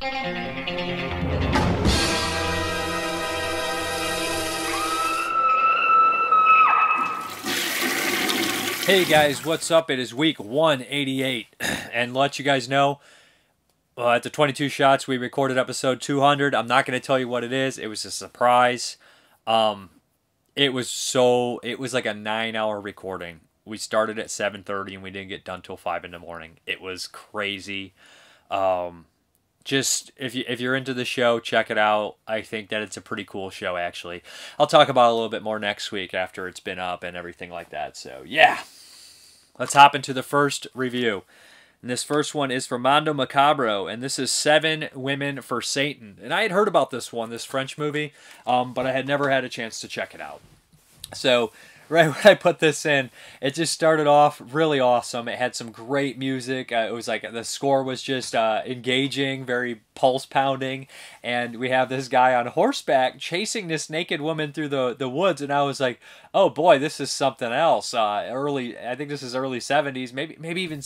Hey guys, what's up? It is week 188, and let you guys know uh, at the 22 shots we recorded episode 200. I'm not going to tell you what it is. It was a surprise. Um, it was so it was like a nine hour recording. We started at 7:30 and we didn't get done till five in the morning. It was crazy. Um, just if you if you're into the show, check it out. I think that it's a pretty cool show actually. I'll talk about a little bit more next week after it's been up and everything like that. So yeah. Let's hop into the first review. And this first one is from Mondo Macabro, and this is Seven Women for Satan. And I had heard about this one, this French movie, um, but I had never had a chance to check it out. So right when I put this in, it just started off really awesome. It had some great music. Uh, it was like the score was just uh, engaging, very pulse pounding, and we have this guy on horseback chasing this naked woman through the the woods, and I was like, oh boy, this is something else. Uh, early, I think this is early '70s, maybe maybe even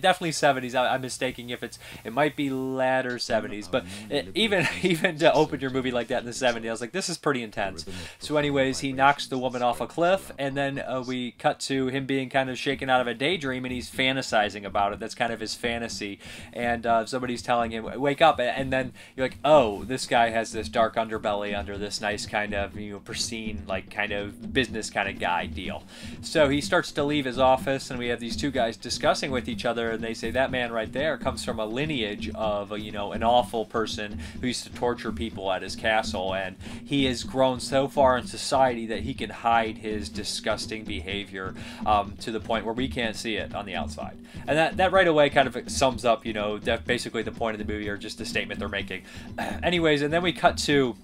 definitely '70s. I, am mistaking if it's it might be latter '70s, but it, even even to open your movie like that in the '70s, I was like, this is pretty intense. So, anyways, he knocks the woman off a cliff, and then uh, we cut to him being kind of shaken out of a daydream, and he's fantasizing about it. That's kind of his fantasy, and uh, somebody's telling him, wake up, and then you're like, oh, this guy has this dark underbelly under this nice kind of you know pristine like kind of business kind of guy deal. So he starts to leave his office, and we have these two guys discussing with each other, and they say that man right there comes from a lineage of a, you know an awful person who used to torture people at his castle, and he has grown so far in society that he can hide his disgusting behavior um, to the point where we can't see it on the outside. And that that right away kind of sums up you know basically the point of the movie or just the statement they're making. Anyways, and then we cut to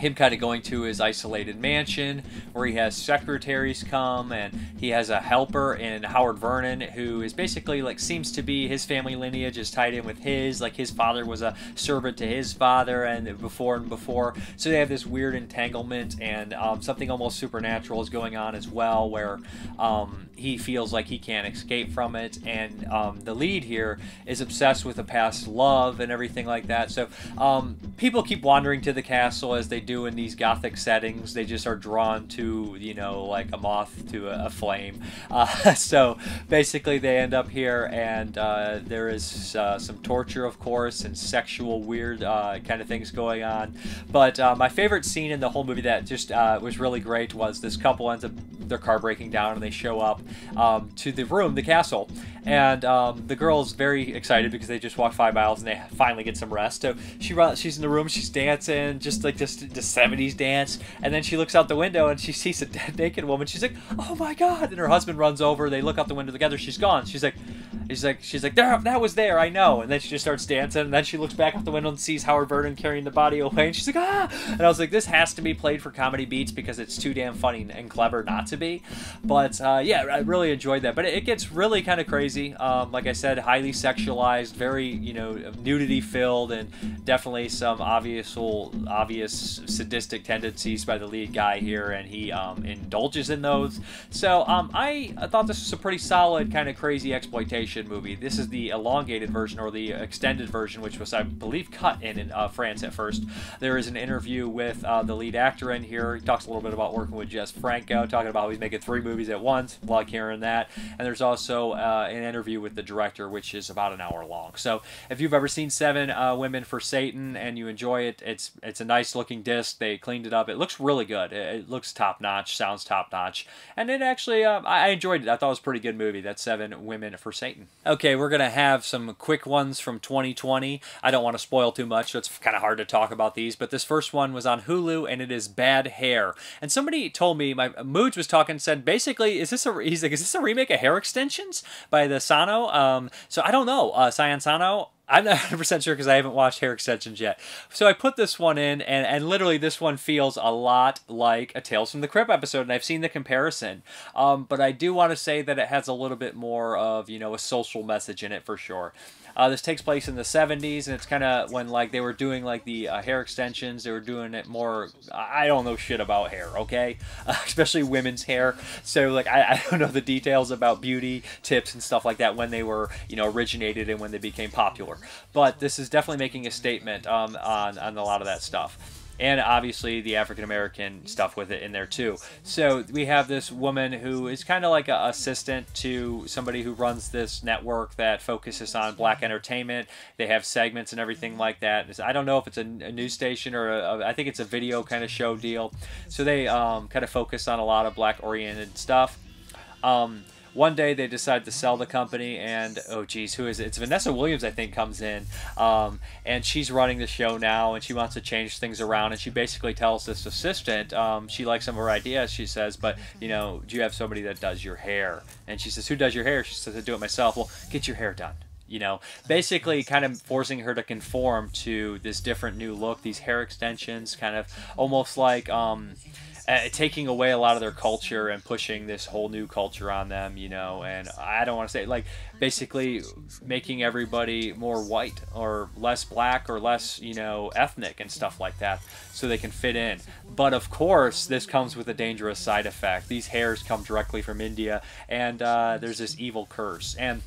him kind of going to his isolated mansion where he has secretaries come and he has a helper in Howard Vernon who is basically like seems to be his family lineage is tied in with his like his father was a servant to his father and before and before. So they have this weird entanglement and um, something almost supernatural is going on as well where um, he feels like he can't escape from it and um, the lead here is obsessed with a past love and everything like that. So um, people keep wandering to the castle as they do in these gothic settings. They just are drawn to, you know, like a moth to a, a flame. Uh, so basically, they end up here, and uh, there is uh, some torture, of course, and sexual weird uh, kind of things going on. But uh, my favorite scene in the whole movie that just uh, was really great was this couple ends up their car breaking down, and they show up um, to the room, the castle, and um, the girl's very excited because they just walked five miles and they finally get some rest. So she runs, she's in the room, she's dancing, just like this, this 70s dance, and then she looks out the window and she sees a dead naked woman. She's like, "Oh my god!" And her husband runs over. They look out the window together. She's gone. She's like, She's like, she's like, there, that was there, I know. And then she just starts dancing, and then she looks back out the window and sees Howard Vernon carrying the body away, and she's like, ah! And I was like, this has to be played for comedy beats because it's too damn funny and clever not to be. But uh, yeah, I really enjoyed that. But it, gets really kind of crazy. Um, like I said, highly sexualized, very you know nudity filled, and definitely some obvious, obvious sadistic tendencies by the lead guy here, and he um, indulges in those. So um, I thought this was a pretty solid kind of crazy exploitation movie. This is the elongated version or the extended version, which was, I believe, cut in, in uh, France at first. There is an interview with uh, the lead actor in here. He talks a little bit about working with Jess Franco, talking about how he's making three movies at once. Like hearing that. And there's also uh, an interview with the director, which is about an hour long. So if you've ever seen Seven uh, Women for Satan and you enjoy it, it's it's a nice looking disc. They cleaned it up. It looks really good. It, it looks top notch. Sounds top notch. And it actually, uh, I enjoyed it. I thought it was a pretty good movie. That's Seven Women for Satan. Okay, we're going to have some quick ones from 2020. I don't want to spoil too much, so it's kind of hard to talk about these, but this first one was on Hulu, and it is Bad Hair. And somebody told me, my Moodz was talking, said, basically, is this a, he's like, is this a remake of Hair Extensions by the Sano? Um, so I don't know, uh, Sion Sono, I'm not 100% sure because I haven't watched Hair Extensions yet. So I put this one in, and, and literally this one feels a lot like a Tales from the Crypt episode, and I've seen the comparison. Um, but I do want to say that it has a little bit more of, you know, a social message in it for sure. Uh, this takes place in the 70s, and it's kind of when like they were doing like the uh, hair extensions. They were doing it more. I don't know shit about hair, okay, uh, especially women's hair. So like I, I don't know the details about beauty tips and stuff like that when they were you know originated and when they became popular. But this is definitely making a statement um, on on a lot of that stuff and obviously the African American stuff with it in there too. So we have this woman who is kind of like an assistant to somebody who runs this network that focuses on black entertainment. They have segments and everything like that. I don't know if it's a, a news station or a, a, I think it's a video kind of show deal. So they um, kind of focus on a lot of black oriented stuff. Um, one day they decide to sell the company, and oh geez, who is it? It's Vanessa Williams, I think, comes in, um, and she's running the show now, and she wants to change things around, and she basically tells this assistant, um, she likes some of her ideas, she says, but you know, do you have somebody that does your hair? And she says, who does your hair? She says, I do it myself. Well, get your hair done you know, basically kind of forcing her to conform to this different new look, these hair extensions, kind of almost like um, uh, taking away a lot of their culture and pushing this whole new culture on them, you know. And I don't want to say like basically making everybody more white or less black or less, you know, ethnic and stuff like that so they can fit in. But of course, this comes with a dangerous side effect. These hairs come directly from India, and uh, there's this evil curse. And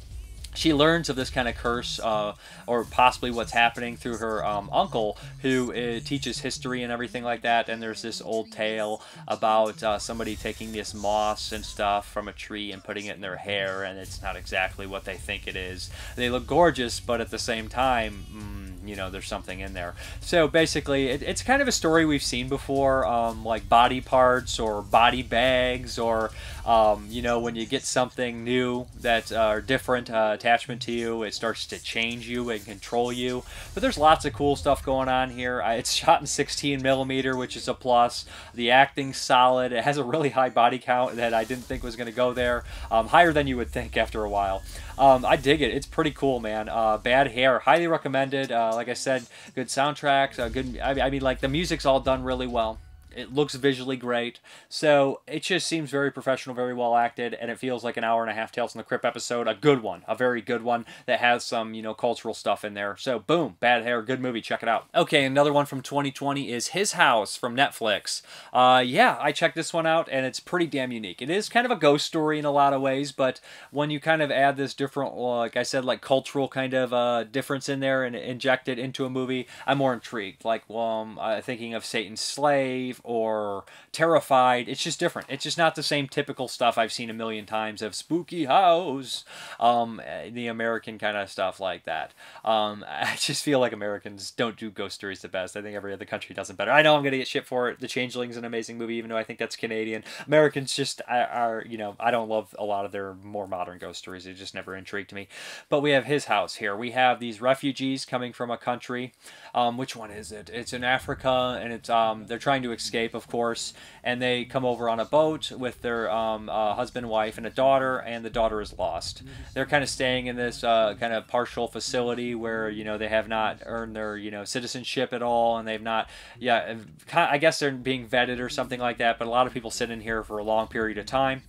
she learns of this kind of curse, uh, or possibly what's happening through her um, uncle, who uh, teaches history and everything like that. And there's this old tale about uh, somebody taking this moss and stuff from a tree and putting it in their hair, and it's not exactly what they think it is. They look gorgeous, but at the same time, mm, you know, there's something in there. So basically, it, it's kind of a story we've seen before, um, like body parts or body bags, or um, you know, when you get something new that are different uh, attachment to you. It starts to change you and control you. But there's lots of cool stuff going on here. It's shot in 16 millimeter, which is a plus. The acting's solid. It has a really high body count that I didn't think was going to go there. Um, higher than you would think after a while. Um, I dig it. It's pretty cool, man. Uh, bad hair, highly recommended. Uh, like I said, good soundtracks. Uh, good. I, I mean, like the music's all done really well. It looks visually great. So it just seems very professional, very well acted, and it feels like an hour and a half Tales from the Crypt episode. A good one, a very good one that has some, you know, cultural stuff in there. So boom, bad hair, good movie. Check it out. Okay, another one from 2020 is His House from Netflix. Uh, yeah, I checked this one out, and it's pretty damn unique. It is kind of a ghost story in a lot of ways, but when you kind of add this different, like I said, like cultural kind of uh, difference in there and inject it into a movie, I'm more intrigued. Like, well, I'm uh, thinking of Satan's Slave or Terrified. It's just different. It's just not the same typical stuff I've seen a million times of spooky house, um, the American kind of stuff like that. Um, I just feel like Americans don't do ghost stories the best. I think every other country does it better. I know I'm gonna get shit for it. The Changeling's an amazing movie, even though I think that's Canadian. Americans just are, are you know, I don't love a lot of their more modern ghost stories. They just never intrigued me. But we have his house here. We have these refugees coming from a country. Um, which one is it? It's in Africa, and it's um, they're trying to escape, of course, and they come over on a boat with their um, uh, husband, wife, and a daughter, and the daughter is lost. They're kind of staying in this uh, kind of partial facility where you know they have not earned their you know citizenship at all, and they've not, yeah, I guess they're being vetted or something like that. But a lot of people sit in here for a long period of time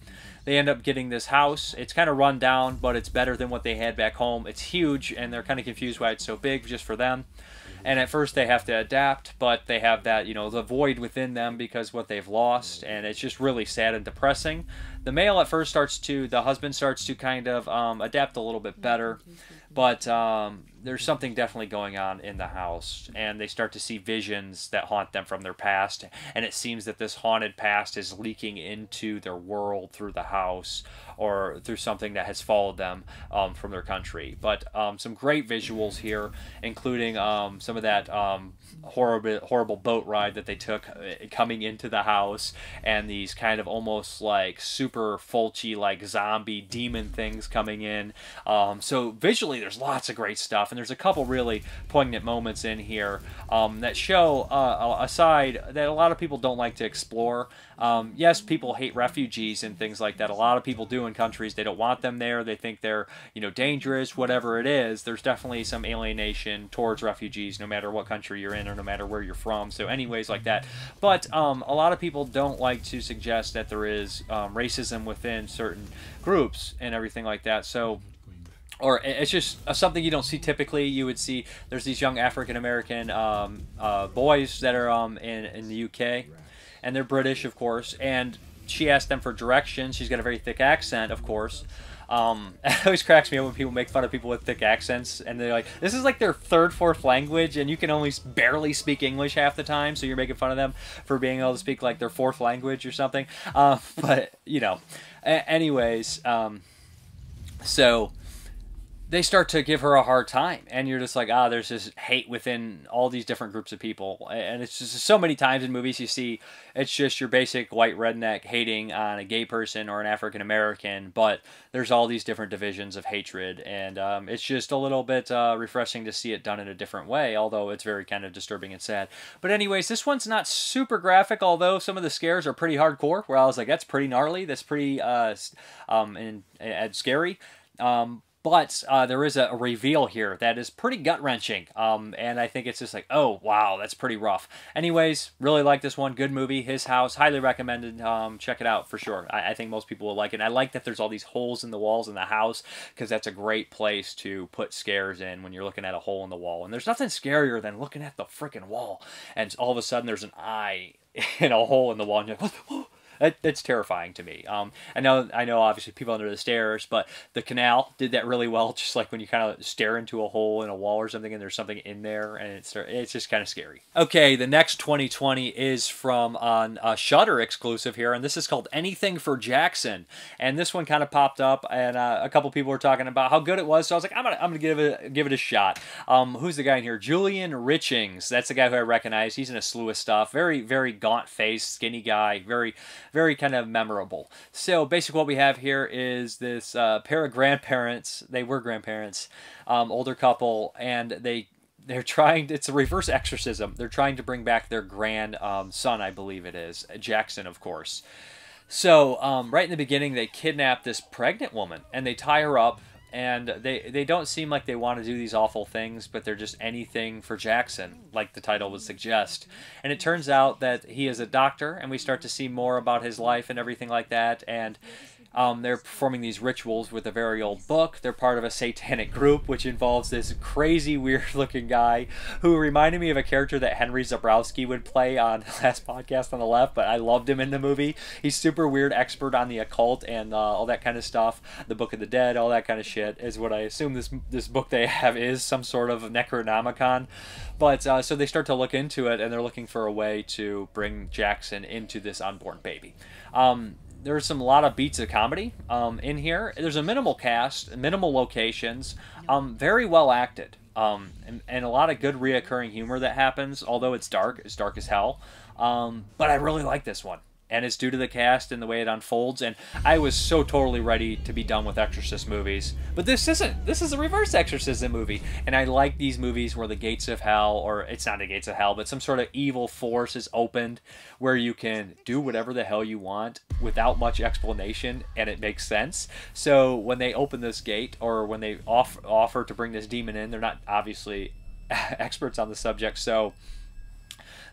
they end up getting this house. It's kind of run down, but it's better than what they had back home. It's huge, and they're kind of confused why it's so big just for them and at first they have to adapt but they have that you know the void within them because what they've lost and it's just really sad and depressing. The male at first starts to the husband starts to kind of um, adapt a little bit better but um, there's something definitely going on in the house and they start to see visions that haunt them from their past and it seems that this haunted past is leaking into their world through the house or through something that has followed them um, from their country. But um, some great visuals here including um, some of that um, horrible horrible boat ride that they took uh, coming into the house and these kind of almost like super fulchy like zombie demon things coming in. Um, so visually there's lots of great stuff and there's a couple really poignant moments in here um, that show uh, a side that a lot of people don't like to explore um, yes people hate refugees and things like that a lot of people do in countries they don't want them there they think they're you know dangerous whatever it is there's definitely some alienation towards refugees no matter what country you're in or no matter where you're from. So, anyways, like that. But um, a lot of people don't like to suggest that there is um, racism within certain groups and everything like that. So, or it's just something you don't see typically. You would see there's these young African American um, uh, boys that are um, in in the UK, and they're British, of course. And she asked them for directions. She's got a very thick accent, of course. Um, it always cracks me up when people make fun of people with thick accents, and they're like, "This is like their third, fourth language, and you can only barely speak English half the time, so you're making fun of them for being able to speak like their fourth language or something." Uh, but you know, anyways, um, so they start to give her a hard time and you're just like ah there's this hate within all these different groups of people and it's just so many times in movies you see it's just your basic white redneck hating on a gay person or an african american but there's all these different divisions of hatred and um, it's just a little bit uh, refreshing to see it done in a different way although it's very kind of disturbing and sad. But anyways this one's not super graphic although some of the scares are pretty hardcore where i was like that's pretty gnarly that's pretty uh, um, and, and scary. Um, but uh, there is a, reveal here that is pretty gut wrenching. Um, and I think it's just like, oh, wow, that's pretty rough. Anyways, really like this one. Good movie. His House. Highly recommended. Um, check it out for sure. I, I, think most people will like it. And I like that there's all these holes in the walls in the house because that's a great place to put scares in when you're looking at a hole in the wall. And there's nothing scarier than looking at the freaking wall and all of a sudden there's an eye in a hole in the wall and you're like, that's terrifying to me. Um, I know, I know, obviously people under the stairs, but the canal did that really well. Just like when you kind of stare into a hole in a wall or something, and there's something in there, and it's it's just kind of scary. Okay, the next 2020 is from on a Shudder exclusive here, and this is called Anything for Jackson. And this one kind of popped up, and uh, a couple people were talking about how good it was. So I was like, I'm gonna I'm gonna give it give it a shot. Um, who's the guy in here? Julian Richings. That's the guy who I recognize. He's in a slew of stuff. Very very gaunt face, skinny guy. Very very kind of memorable. So basically, what we have here is this uh, pair of grandparents. They were grandparents, um, older couple, and they they're trying. It's a reverse exorcism. They're trying to bring back their grand um, son, I believe it is Jackson, of course. So um, right in the beginning, they kidnap this pregnant woman and they tie her up and they they don't seem like they want to do these awful things, but they're just anything for Jackson, like the title would suggest. And it turns out that he is a doctor, and we start to see more about his life and everything like that. And um, they're performing these rituals with a very old book. They're part of a satanic group, which involves this crazy, weird-looking guy who reminded me of a character that Henry Zebrowski would play on the last podcast on the left. But I loved him in the movie. He's super weird, expert on the occult and uh, all that kind of stuff. The Book of the Dead, all that kind of shit is what I assume this this book they have is some sort of Necronomicon. But uh, so they start to look into it, and they're looking for a way to bring Jackson into this unborn baby. Um, there's some a lot of beats of comedy um, in here. There's a minimal cast, minimal locations, um, very well acted, um, and, and, a lot of good reoccurring humor that happens. Although it's dark, it's dark as hell. Um, but I really like this one and it's due to the cast and the way it unfolds. And I was so totally ready to be done with Exorcist movies, but this isn't. This is a reverse exorcism movie, and I like these movies where the gates of hell, or it's not the gates of hell, but some sort of evil force is opened where you can do whatever the hell you want without much explanation, and it makes sense. So when they open this gate, or when they off, offer to bring this demon in, they're not obviously experts on the subject, so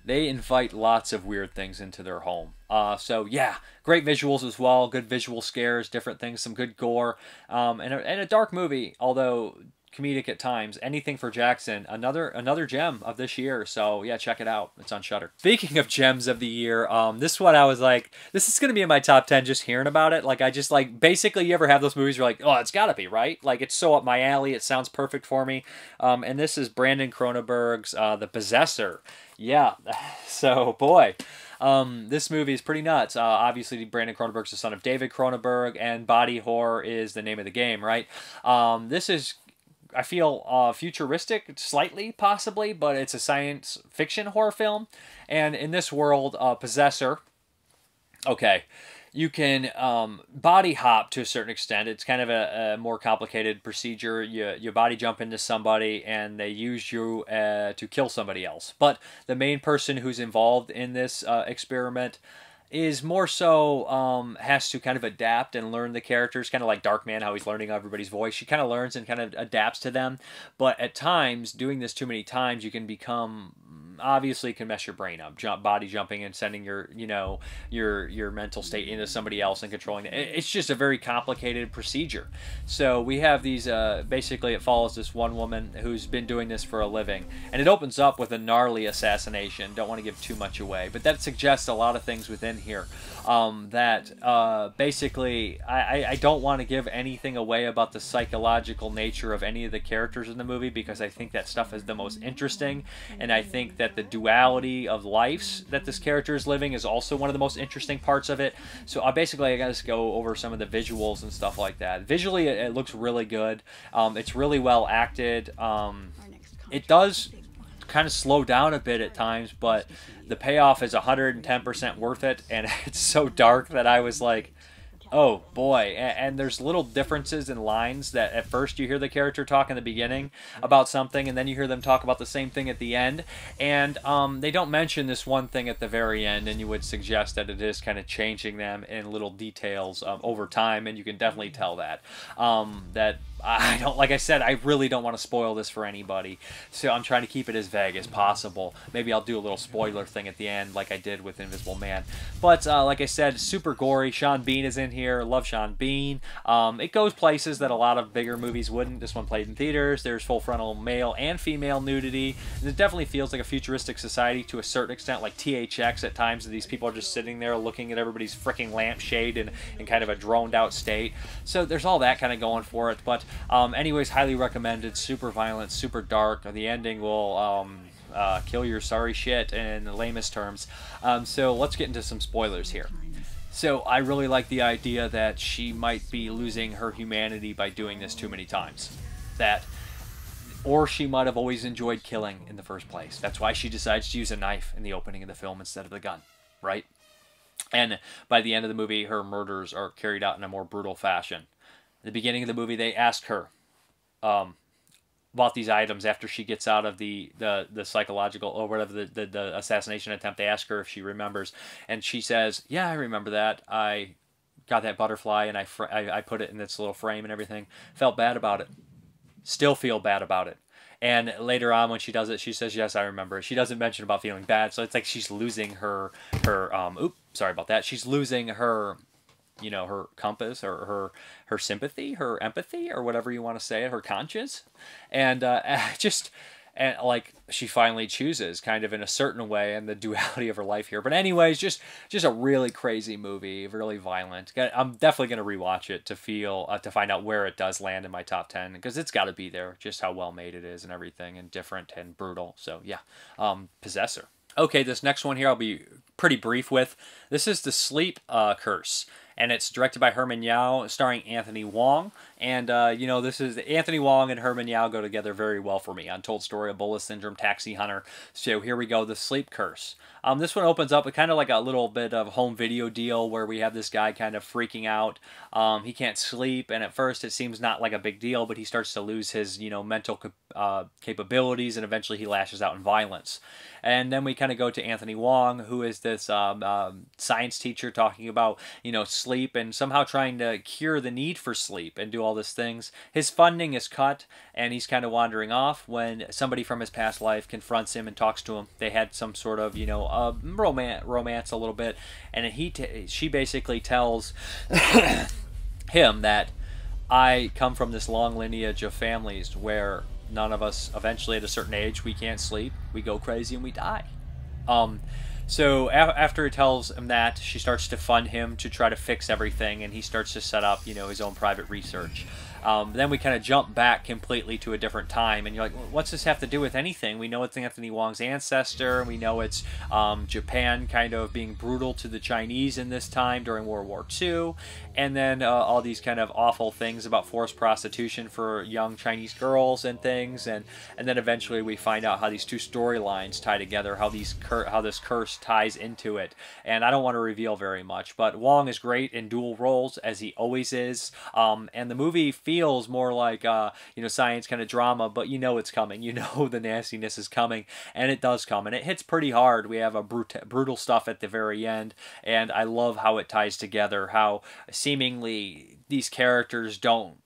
they invite lots of weird things into their home. Uh, so yeah, great visuals as well, good visual scares, different things, some good gore, um, and, a, and a dark movie. Although comedic at times. Anything for Jackson, another another gem of this year. So yeah, check it out. It's on Shudder. Speaking of gems of the year, um, this one I was like, this is gonna be in my top ten. Just hearing about it, like I just like basically you ever have those movies you're like, oh, it's gotta be right. Like it's so up my alley. It sounds perfect for me. Um, and this is Brandon Cronenberg's uh, The Possessor. Yeah, so boy. Um, this movie is pretty nuts. Uh, obviously, Brandon Cronenberg's the son of David Cronenberg, and body horror is the name of the game, right? Um, this is I feel uh, futuristic, slightly possibly, but it's a science fiction horror film. And in this world, uh, Possessor, okay, you can um, body hop to a certain extent. It's kind of a, a, more complicated procedure. You, you body jump into somebody and they use you uh, to kill somebody else. But the main person who's involved in this uh, experiment is more so um, has to kind of adapt and learn the characters, kind of like Darkman, how he's learning everybody's voice. She kind of learns and kind of adapts to them. But at times, doing this too many times, you can become obviously can mess your brain up, jump, body jumping and sending your you know your your mental state into somebody else and controlling it. It's just a very complicated procedure. So we have these. Uh, basically, it follows this one woman who's been doing this for a living, and it opens up with a gnarly assassination. Don't want to give too much away, but that suggests a lot of things within here. Um, that uh, basically, I, I don't want to give anything away about the psychological nature of any of the characters in the movie because I think that stuff is the most interesting, and I think that the duality of lives that this character is living is also one of the most interesting parts of it. So uh, basically, I got to go over some of the visuals and stuff like that. Visually, it, it looks really good. Um, it's really well acted. Um, it does kind of slow down a bit at times, but the payoff is 110% worth it. And it's so dark that I was like, oh boy. And, and, there's little differences in lines that at first you hear the character talk in the beginning about something, and then you hear them talk about the same thing at the end. And um, they don't mention this one thing at the very end, and you would suggest that it is kind of changing them in little details um, over time, and you can definitely tell that. Um, that I don't like I said I really don't want to spoil this for anybody. So I'm trying to keep it as vague as possible. Maybe I'll do a little spoiler thing at the end like I did with Invisible Man. But uh, like I said super gory. Sean Bean is in here. Love Sean Bean. Um, it goes places that a lot of bigger movies wouldn't. This one played in theaters. There's full frontal male and female nudity. It definitely feels like a futuristic society to a certain extent like THX at times these people are just sitting there looking at everybody's freaking lampshade in, in kind of a droned out state. So there's all that kind of going for it. But um, anyways, highly recommended. Super violent, super dark. The ending will um, uh, kill your sorry shit in the lamest terms. Um, so let's get into some spoilers here. So I really like the idea that she might be losing her humanity by doing this too many times. That or she might have always enjoyed killing in the first place. That's why she decides to use a knife in the opening of the film instead of the gun, right? And by the end of the movie, her murders are carried out in a more brutal fashion the beginning of the movie, they ask her um, about these items after she gets out of the, the, the psychological or whatever the, the, the assassination attempt. They ask her if she remembers, and she says, "Yeah, I remember that. I got that butterfly and I, fr- I, I put it in this little frame and everything. Felt bad about it. Still feel bad about it." And later on, when she does it, she says, "Yes, I remember." She doesn't mention about feeling bad, so it's like she's losing her her um. Oop, sorry about that. She's losing her you know her compass or her her sympathy her empathy or whatever you want to say her conscience. And uh, just and like she finally chooses kind of in a certain way and the duality of her life here. But anyways just just a really crazy movie really violent. I'm definitely going to rewatch it to feel uh, to find out where it does land in my top 10 because it's got to be there just how well made it is and everything and different and brutal. So yeah um possessor. Okay this next one here i'll be pretty brief with. This is the sleep uh, curse and it's directed by Herman Yau, starring Anthony Wong. And uh, you know, this is Anthony Wong and Herman Yau go together very well for me. Untold Story, Ebola Syndrome, Taxi Hunter. So here we go, The Sleep Curse. Um, this one opens up with kind of like a little bit of home video deal where we have this guy kind of freaking out. Um, he can't sleep, and at first it seems not like a big deal, but he starts to lose his you know mental uh, capabilities, and eventually he lashes out in violence. And then we kind of go to Anthony Wong, who is this um, um, science teacher talking about you know sleep and somehow trying to cure the need for sleep and do all these things. His funding is cut, and he's kind of wandering off when somebody from his past life confronts him and talks to him. They had some sort of you know romance, romance a little bit, and he she basically tells him that I come from this long lineage of families where none of us eventually at a certain age we can't sleep, we go crazy and we die. Um, so after it tells him that, she starts to fund him to try to fix everything, and he starts to set up, you know, his own private research. Um, then we kind of jump back completely to a different time, and you're like, what's this have to do with anything? We know it's Anthony Wong's ancestor, and we know it's um, Japan kind of being brutal to the Chinese in this time during World War II, and then uh, all these kind of awful things about forced prostitution for young Chinese girls and things, and and then eventually we find out how these two storylines tie together, how these how this curse ties into it, and I don't want to reveal very much, but Wong is great in dual roles as he always is, um, and the movie feels more like uh, you know science kind of drama, but you know it's coming, you know the nastiness is coming, and it does come, and it hits pretty hard. We have a brut- brutal stuff at the very end, and I love how it ties together, how seemingly these characters don't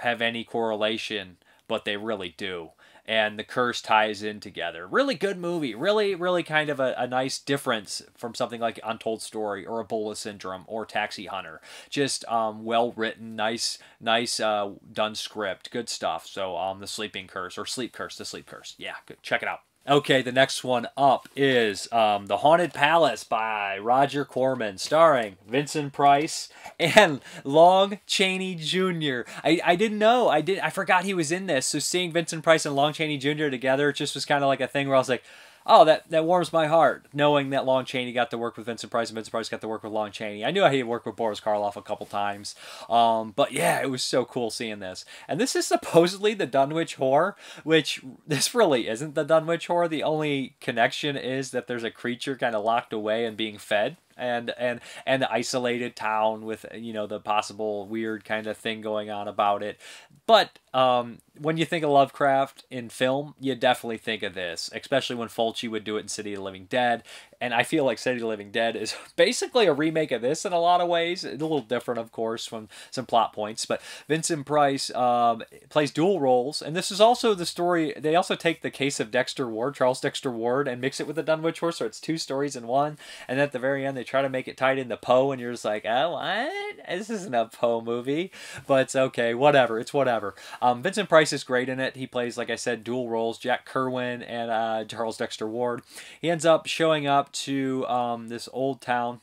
have any correlation, but they really do and the curse ties in together. Really good movie. Really, really kind of a, a nice difference from something like Untold Story or Ebola Syndrome or Taxi Hunter. Just um, well written, nice, nice uh, done script, good stuff. So um, the Sleeping Curse or Sleep Curse, the Sleep Curse. Yeah, good. check it out. Okay, the next one up is um, The Haunted Palace by Roger Corman, starring Vincent Price and Lon Chaney Jr. I, I didn't know. I did I forgot he was in this. So seeing Vincent Price and Lon Chaney Jr. together just was kind of like a thing where I was like, oh, that, that warms my heart, knowing that Lon Chaney got to work with Vincent Price and Vincent Price got to work with Lon Chaney. I knew he had worked with Boris Karloff a couple times, um, but yeah, it was so cool seeing this. And this is supposedly the Dunwich Horror, which this really isn't the Dunwich Horror. The only connection is that there's a creature kind of locked away and being fed and and and the isolated town with you know the possible weird kind of thing going on about it but um, when you think of Lovecraft in film, you definitely think of this, especially when Fulci would do it in City of the Living Dead. And I feel like City of the Living Dead is basically a remake of this in a lot of ways. A little different, of course, from some plot points. But Vincent Price um, plays dual roles. And this is also the story. They also take the case of Dexter Ward, Charles Dexter Ward, and mix it with the Dunwich Horror. So it's two stories in one. And at the very end, they try to make it tied into Poe. And you're just like, oh, what? This isn't a Poe movie. But it's okay. Whatever. It's whatever. Um, Vincent Price is great in it. He plays, like I said, dual roles Jack Curwen and uh, Charles Dexter Ward. He ends up showing up to um, this old town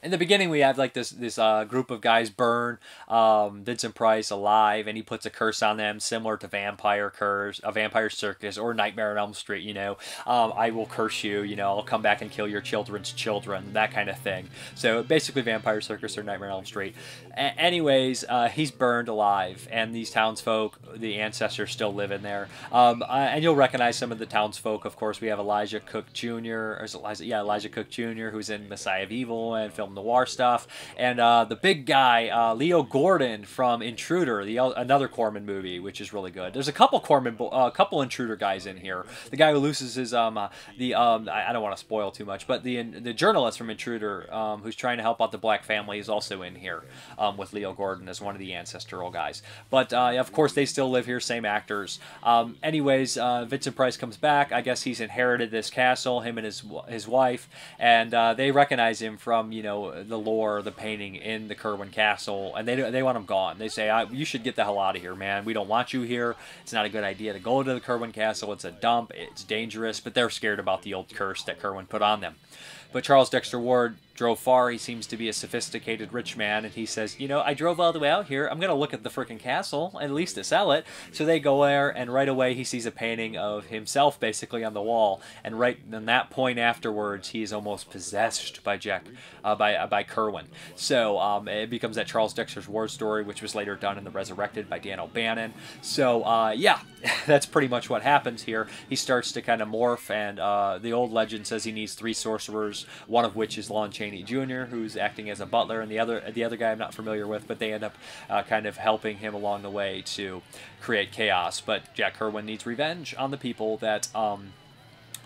in the beginning we have like this this uh, group of guys burn um, Vincent Price alive, and he puts a curse on them, similar to Vampire Curse, a Vampire Circus, or Nightmare on Elm Street. You know, um, I will curse you. You know, I'll come back and kill your children's children, that kind of thing. So basically, Vampire Circus or Nightmare on Elm Street. A- anyways, uh, he's burned alive, and these townsfolk, the ancestors, still live in there. Um, uh, and you'll recognize some of the townsfolk. Of course, we have Elijah Cook Jr. Or Elijah? Yeah, Elijah Cook Jr. Who's in Messiah of Evil and film film noir stuff, and uh, the big guy uh, Leo Gordon from Intruder, the another Corman movie, which is really good. There's a couple Corman, a uh, couple Intruder guys in here. The guy who loses his um uh, the um I, I don't want to spoil too much, but the the journalist from Intruder um, who's trying to help out the black family is also in here um, with Leo Gordon as one of the ancestral guys. But uh, of course they still live here, same actors. Um, anyways, uh, Vincent Price comes back. I guess he's inherited this castle, him and his his wife, and they recognize him from you know the lore, the painting in the Curwen Castle, and they they want him gone. They say, "You should get the hell out of here, man. We don't want you here. It's not a good idea to go to the Curwen Castle. It's a dump. It's dangerous." But they're scared about the old curse that Curwen put on them. But Charles Dexter Ward drove far. He seems to be a sophisticated rich man, and he says, You know, I drove all the way out here. I'm to look at the freaking castle, at least to sell it. So they go there, and right away he sees a painting of himself basically on the wall. And right in that point afterwards, he is almost possessed by Jack, uh, by, uh, by Curwen. So um, it becomes that Charles Dexter's Ward story, which was later done in The Resurrected by Dan O'Bannon. So uh, yeah, that's pretty much what happens here. He starts to kind of morph, and uh, the old legend says he needs three sorcerers, one of which is Lon Chaney Jr., who's acting as a butler, and the other the other guy I'm not familiar with, but they end up uh, kind of helping him along the way to create chaos. But Jack Curwen needs revenge on the people that um,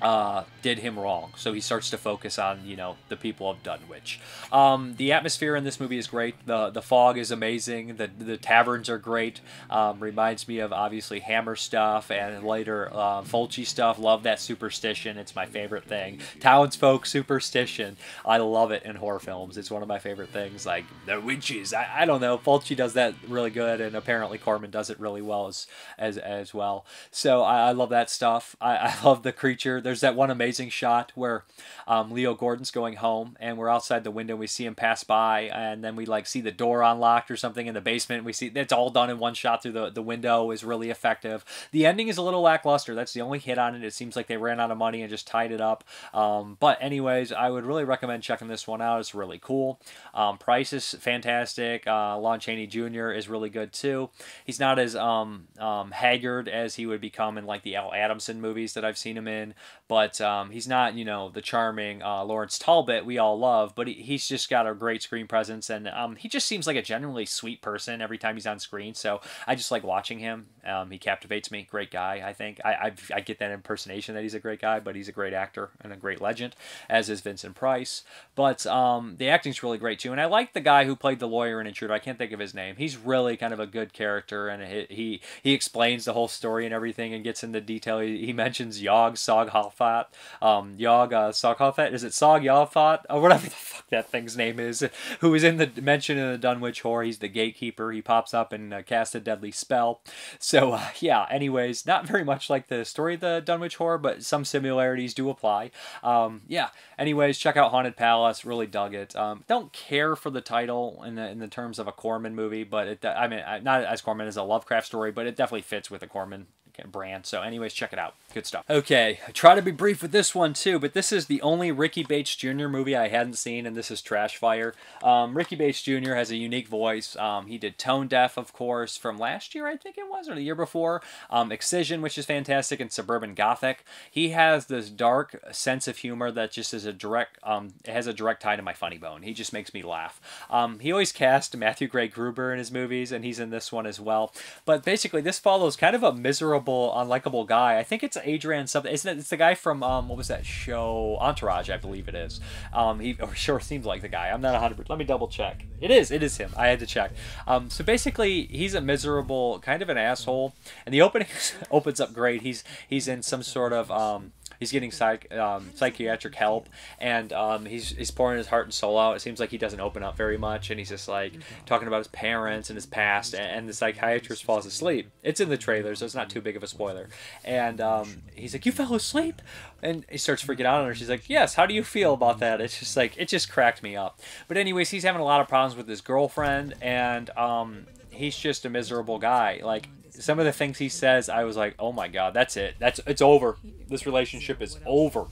uh, did him wrong. So he starts to focus on, you know, the people of Dunwich. Um, the atmosphere in this movie is great. The the fog is amazing. The the taverns are great. Um, reminds me of obviously Hammer stuff and later uh, Fulci stuff. Love that superstition. It's my favorite thing. Townsfolk superstition. I love it in horror films. It's one of my favorite things. Like the witches. I, I don't know. Fulci does that really good, and apparently Corman does it really well as as, as well. So I, I love that stuff. I, I love the creature. There's that one amazing shot where um, Leo Gordon's going home and we're outside the window and we see him pass by and then we like see the door unlocked or something in the basement. We see it's all done in one shot through the, the window is really effective. The ending is a little lackluster. That's the only hit on it. It seems like they ran out of money and just tied it up. Um, but anyways, I would really recommend checking this one out. It's really cool. Um, Price is fantastic. Uh, Lon Chaney Jr. is really good too. He's not as um, um, haggard as he would become in like the Al Adamson movies that I've seen him in. But um, he's not, you know, the charming uh, Lawrence Talbot we all love, but he, he's just got a great screen presence, and um, he just seems like a genuinely sweet person every time he's on screen. So I just like watching him. Um, he captivates me. Great guy, I think. I, I, I get that impersonation that he's a great guy, but he's a great actor and a great legend, as is Vincent Price. But um, the acting's really great too, and I like the guy who played the lawyer in Intruder. I can't think of his name. He's really kind of a good character, and he he, he explains the whole story and everything, and gets into detail. He, he mentions Yog Sog Halfat, um, Yog uh, Halfat. Is it Sog Yalfat or whatever the fuck that thing's name is? Who is in the mentioned in the Dunwich Horror? He's the gatekeeper. He pops up and uh, casts a deadly spell. So uh, yeah. Anyways, not very much like the story of the Dunwich Horror, but some similarities do apply. Um, yeah. Anyways, check out Haunted Palace. Really dug it. Um, don't care for the title in the in the terms of a Corman movie, but it I mean not as Corman as a Lovecraft story, but it definitely fits with a Corman brand. So, anyways, check it out. Good stuff. Okay, I try to be brief with this one too, but this is the only Ricky Bates Jr. movie I hadn't seen, and this is Trash Fire. Um, Ricky Bates Jr. has a unique voice. Um, he did Tone Deaf, of course, from last year, I think it was, or the year before. Um, Excision, which is fantastic, and Suburban Gothic. He has this dark sense of humor that just is a direct, um, has a direct tie to my funny bone. He just makes me laugh. Um, he always cast Matthew Gray Gubler in his movies, and he's in this one as well. But basically, this follows kind of a miserable, unlikable guy. I think it's Adrian something. Isn't it? It's the guy from um, what was that show? Entourage, I believe it is. Um, he or sure seems like the guy. I'm not 100. Let me double check. It is. It is him. I had to check. Um, so basically, he's a miserable kind of an asshole, and the opening opens up great. He's he's in some sort of um he's getting psych, um, psychiatric help, and um, he's he's pouring his heart and soul out. It seems like he doesn't open up very much, and he's just like talking about his parents and his past. And, and the psychiatrist falls asleep. It's in the trailer, so it's not too big of a spoiler. And um, he's like, "You fell asleep," and he starts freaking out on her. She's like, "Yes, how do you feel about that?" It's just like it just cracked me up. But anyways, he's having a lot of problems with his girlfriend, and um, he's just a miserable guy. Like some of the things he says, I was like, oh my god, that's it. That's it's over. This relationship is over.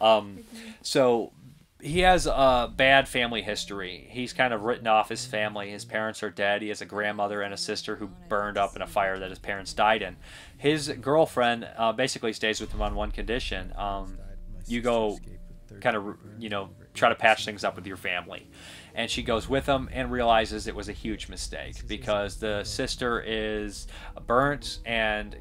Um, so he has a bad family history. He's kind of written off his family. His parents are dead. He has a grandmother and a sister who burned up in a fire that his parents died in. His girlfriend uh, basically stays with him on one condition: um, you go, kind of, you know, try to patch things up with your family and she goes with him and realizes it was a huge mistake because the sister is burnt and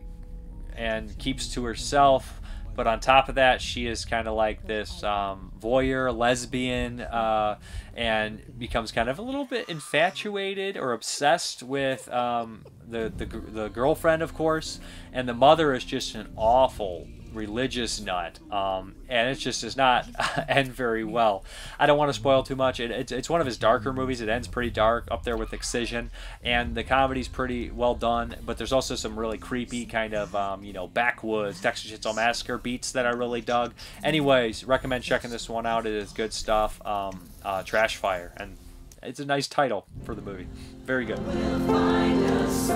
and keeps to herself. But on top of that she is kind of like this um, voyeur lesbian uh, and becomes kind of a little bit infatuated or obsessed with um, the, the, the girlfriend of course. And the mother is just an awful religious nut, um, and it just does not end very well. I don't want to spoil too much. It, it's, it's one of his darker movies. It ends pretty dark, up there with Excision, and the comedy's pretty well done. But there's also some really creepy kind of um, you know backwoods Texas Chainsaw Massacre beats that I really dug. Anyways, recommend checking this one out. It is good stuff. Um, uh, Trash Fire, and it's a nice title for the movie. Very good.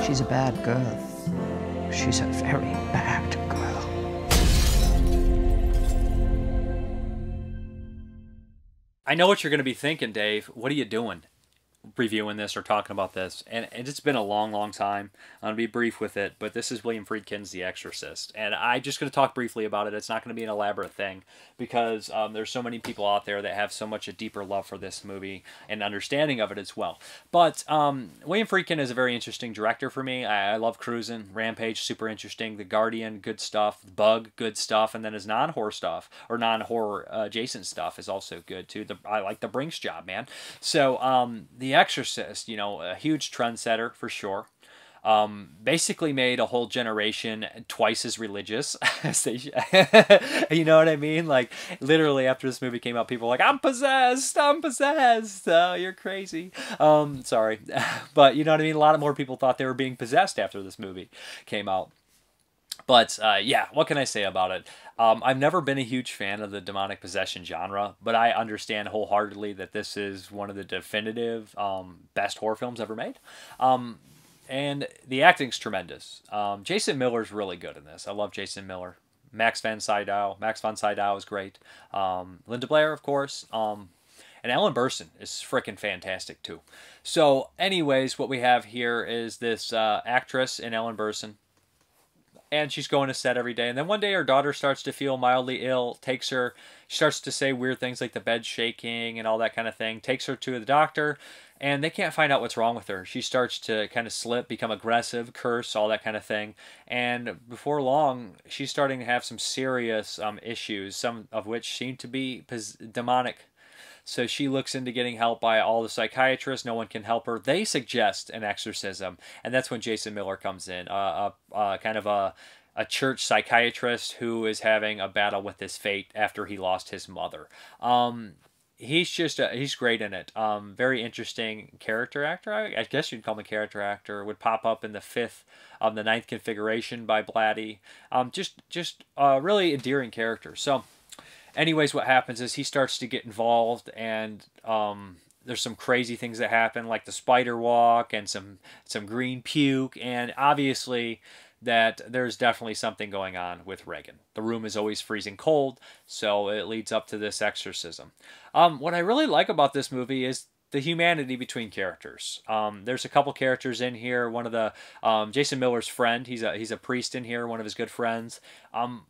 She's a bad girl. She's a very bad girl. I know what you're going to be thinking, Dave. What are you doing? Reviewing this or talking about this, and it's been a long, long time. I'm gonna be brief with it, but this is William Friedkin's The Exorcist, and I'm just gonna talk briefly about it. It's not gonna be an elaborate thing because um, there's so many people out there that have so much a deeper love for this movie and understanding of it as well. But um, William Friedkin is a very interesting director for me. I, I love Cruising, Rampage, super interesting. The Guardian, good stuff. Bug, good stuff, and then his non-horror stuff or non-horror uh, adjacent stuff is also good too. The, I like the Brinks job, man. So um, the Exorcist, you know, a huge trendsetter for sure. Um, basically made a whole generation twice as religious as they, you know what I mean? Like literally after this movie came out, people were like, "I'm possessed, I'm possessed, oh, you're crazy." Um, sorry, but you know what I mean. A lot of more people thought they were being possessed after this movie came out. But uh, yeah, what can I say about it? Um, I've never been a huge fan of the demonic possession genre, but I understand wholeheartedly that this is one of the definitive um, best horror films ever made. Um, and the acting's tremendous. Um, Jason Miller's really good in this. I love Jason Miller. Max van Sydow. Max von Sydow is great. Um, Linda Blair, of course. Um, and Ellen Burstyn is freaking fantastic too. So, anyways, what we have here is this uh, actress in Ellen Burstyn and she's going to set every day. And then one day her daughter starts to feel mildly ill, takes her, starts to say weird things like the bed shaking and all that kind of thing, takes her to the doctor, and they can't find out what's wrong with her. She starts to kind of slip, become aggressive, curse, all that kind of thing. And before long, she's starting to have some serious um, issues, some of which seem to be demonic so she looks into getting help by all the psychiatrists. No one can help her. They suggest an exorcism, and that's when Jason Miller comes in, uh, uh, uh, kind of a a church psychiatrist who is having a battle with his fate after he lost his mother. Um, he's just a, he's great in it. Um, very interesting character actor. I, I, guess you'd call him a character actor. Would pop up in the fifth, um, the ninth configuration by Blatty. Um, just just a really endearing character. So anyways, what happens is he starts to get involved, and um, there's some crazy things that happen, like the spider walk and some some green puke, and obviously that there's definitely something going on with Regan. The room is always freezing cold, so it leads up to this exorcism. Um, what I really like about this movie is the humanity between characters. Um, there's a couple characters in here. One of the um, Jason Miller's friend. He's a he's a priest in here. One of his good friends. Um,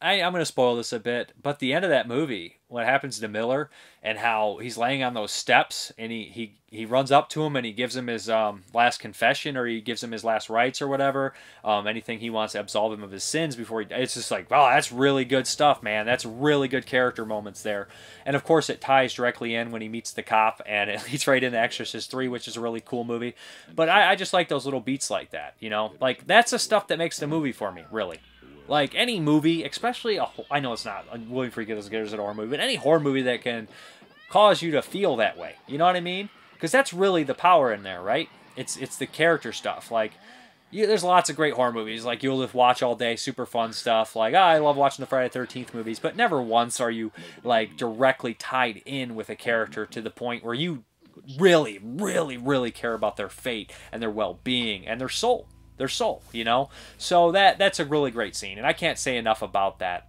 I, I'm going to spoil this a bit, but the end of that movie, what happens to Miller and how he's laying on those steps and he, he, he runs up to him and he gives him his um, last confession or he gives him his last rites or whatever, um, anything he wants to absolve him of his sins before he. It's just like, wow, that's really good stuff, man. That's really good character moments there. And of course, it ties directly in when he meets the cop and it leads right into Exorcist 3, which is a really cool movie. But I, I just like those little beats like that, you know? Like, that's the stuff that makes the movie for me, really. Like any movie, especially a, I know it's not uh, William Friedkin as good as a horror movie, but any horror movie that can cause you to feel that way. You know what I mean? Because that's really the power in there, right? It's it's the character stuff. Like, you, there's lots of great horror movies. Like you'll just watch all day, super fun stuff. Like oh, I love watching the Friday Thirteenth movies, but never once are you like directly tied in with a character to the point where you really, really, really care about their fate and their well-being and their soul their soul, you know? So that that's a really great scene, and I can't say enough about that.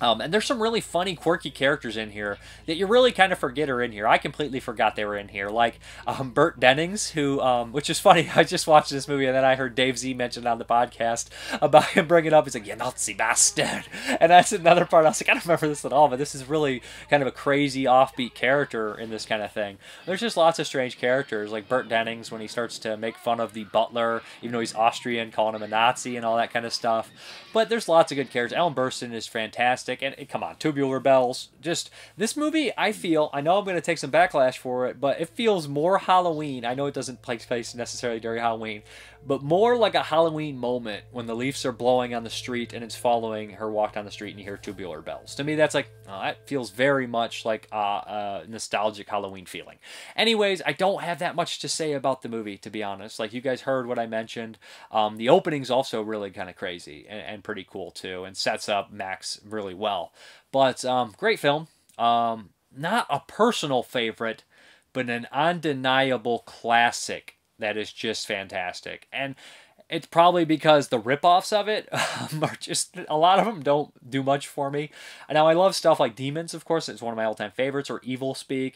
Um, and there's some really funny, quirky characters in here that you really kind of forget are in here. I completely forgot they were in here, like um, Dennings, who, um, which is funny. I just watched this movie and then I heard Dave Z mentioned on the podcast about him bringing up. He's like, "You Nazi bastard," and that's another part. I was like, I don't remember this at all, but this is really kind of a crazy, offbeat character in this kind of thing. There's just lots of strange characters, like Bert Dennings when he starts to make fun of the butler, even though he's Austrian, calling him a Nazi and all that kind of stuff. But there's lots of good characters. Ellen Burstyn is fantastic, and, and come on, Tubular Bells. Just this movie, I feel. I know I'm going to take some backlash for it, but it feels more Halloween. I know it doesn't take place necessarily during Halloween, but more like a Halloween moment when the leaves are blowing on the street and it's following her walk down the street and you hear tubular bells. To me, that's like, oh, that feels very much like a, a nostalgic Halloween feeling. Anyways, I don't have that much to say about the movie, to be honest. Like, you guys heard what I mentioned. Um, the opening's also really kind of crazy and, and, pretty cool, too, and sets up Max really well. But um, great film. Um, not a personal favorite, but an undeniable classic that is just fantastic. And it's probably because the ripoffs of it um, are just a lot of them don't do much for me. Now I love stuff like Demons, of course, it's one of my all-time favorites, or Evilspeak.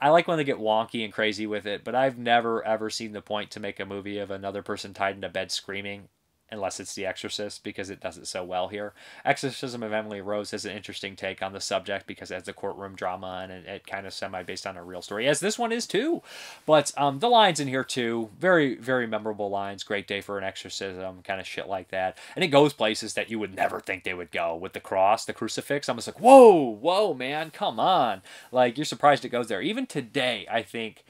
I like when they get wonky and crazy with it, but I've never ever seen the point to make a movie of another person tied in a bed screaming unless it's The Exorcist because it does it so well here. Exorcism of Emily Rose has an interesting take on the subject because it has a courtroom drama and it, it kind of semi based on a real story, as this one is too. But um, the lines in here too, very very memorable lines. Great day for an exorcism, kind of shit like that, and it goes places that you would never think they would go with the cross, the crucifix. I'm just like, whoa, whoa, man, come on! Like you're surprised it goes there. Even today, I think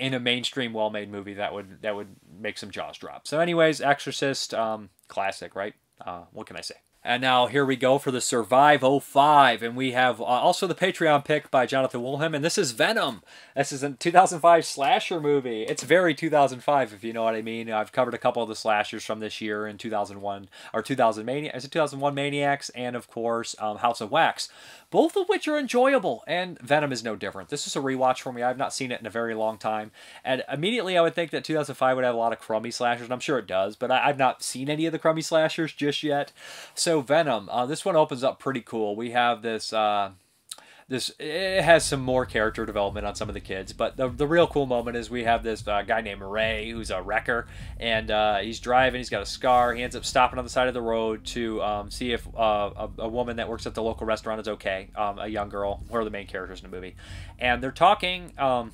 in a mainstream well-made movie that would that would make some jaws drop. So, anyways, Exorcist, um, classic, right? Uh, what can I say? And now here we go for the Survive 05. And we have uh, also the Patreon pick by Jonathan Woolham. And this is Venom. This is a 2005 slasher movie. It's very 2005, if you know what I mean. I've covered a couple of the slashers from this year in 2001, or 2000 Maniacs. Is it 2001 Maniacs? And of course, um, House of Wax both of which are enjoyable. And Venom is no different. This is a rewatch for me. I've not seen it in a very long time. And immediately I would think that 2005 would have a lot of crummy slashers, and I'm sure it does, but I, have not seen any of the crummy slashers just yet. So, Venom, uh, this one opens up pretty cool. We have this. Uh, this it has some more character development on some of the kids. But the, the real cool moment is we have this uh, guy named Ray who's a wrecker, and uh, he's driving. He's got a scar. He ends up stopping on the side of the road to um, see if uh, a, a, woman that works at the local restaurant is okay. Um, a young girl, one of the main characters in the movie, and they're talking. Um,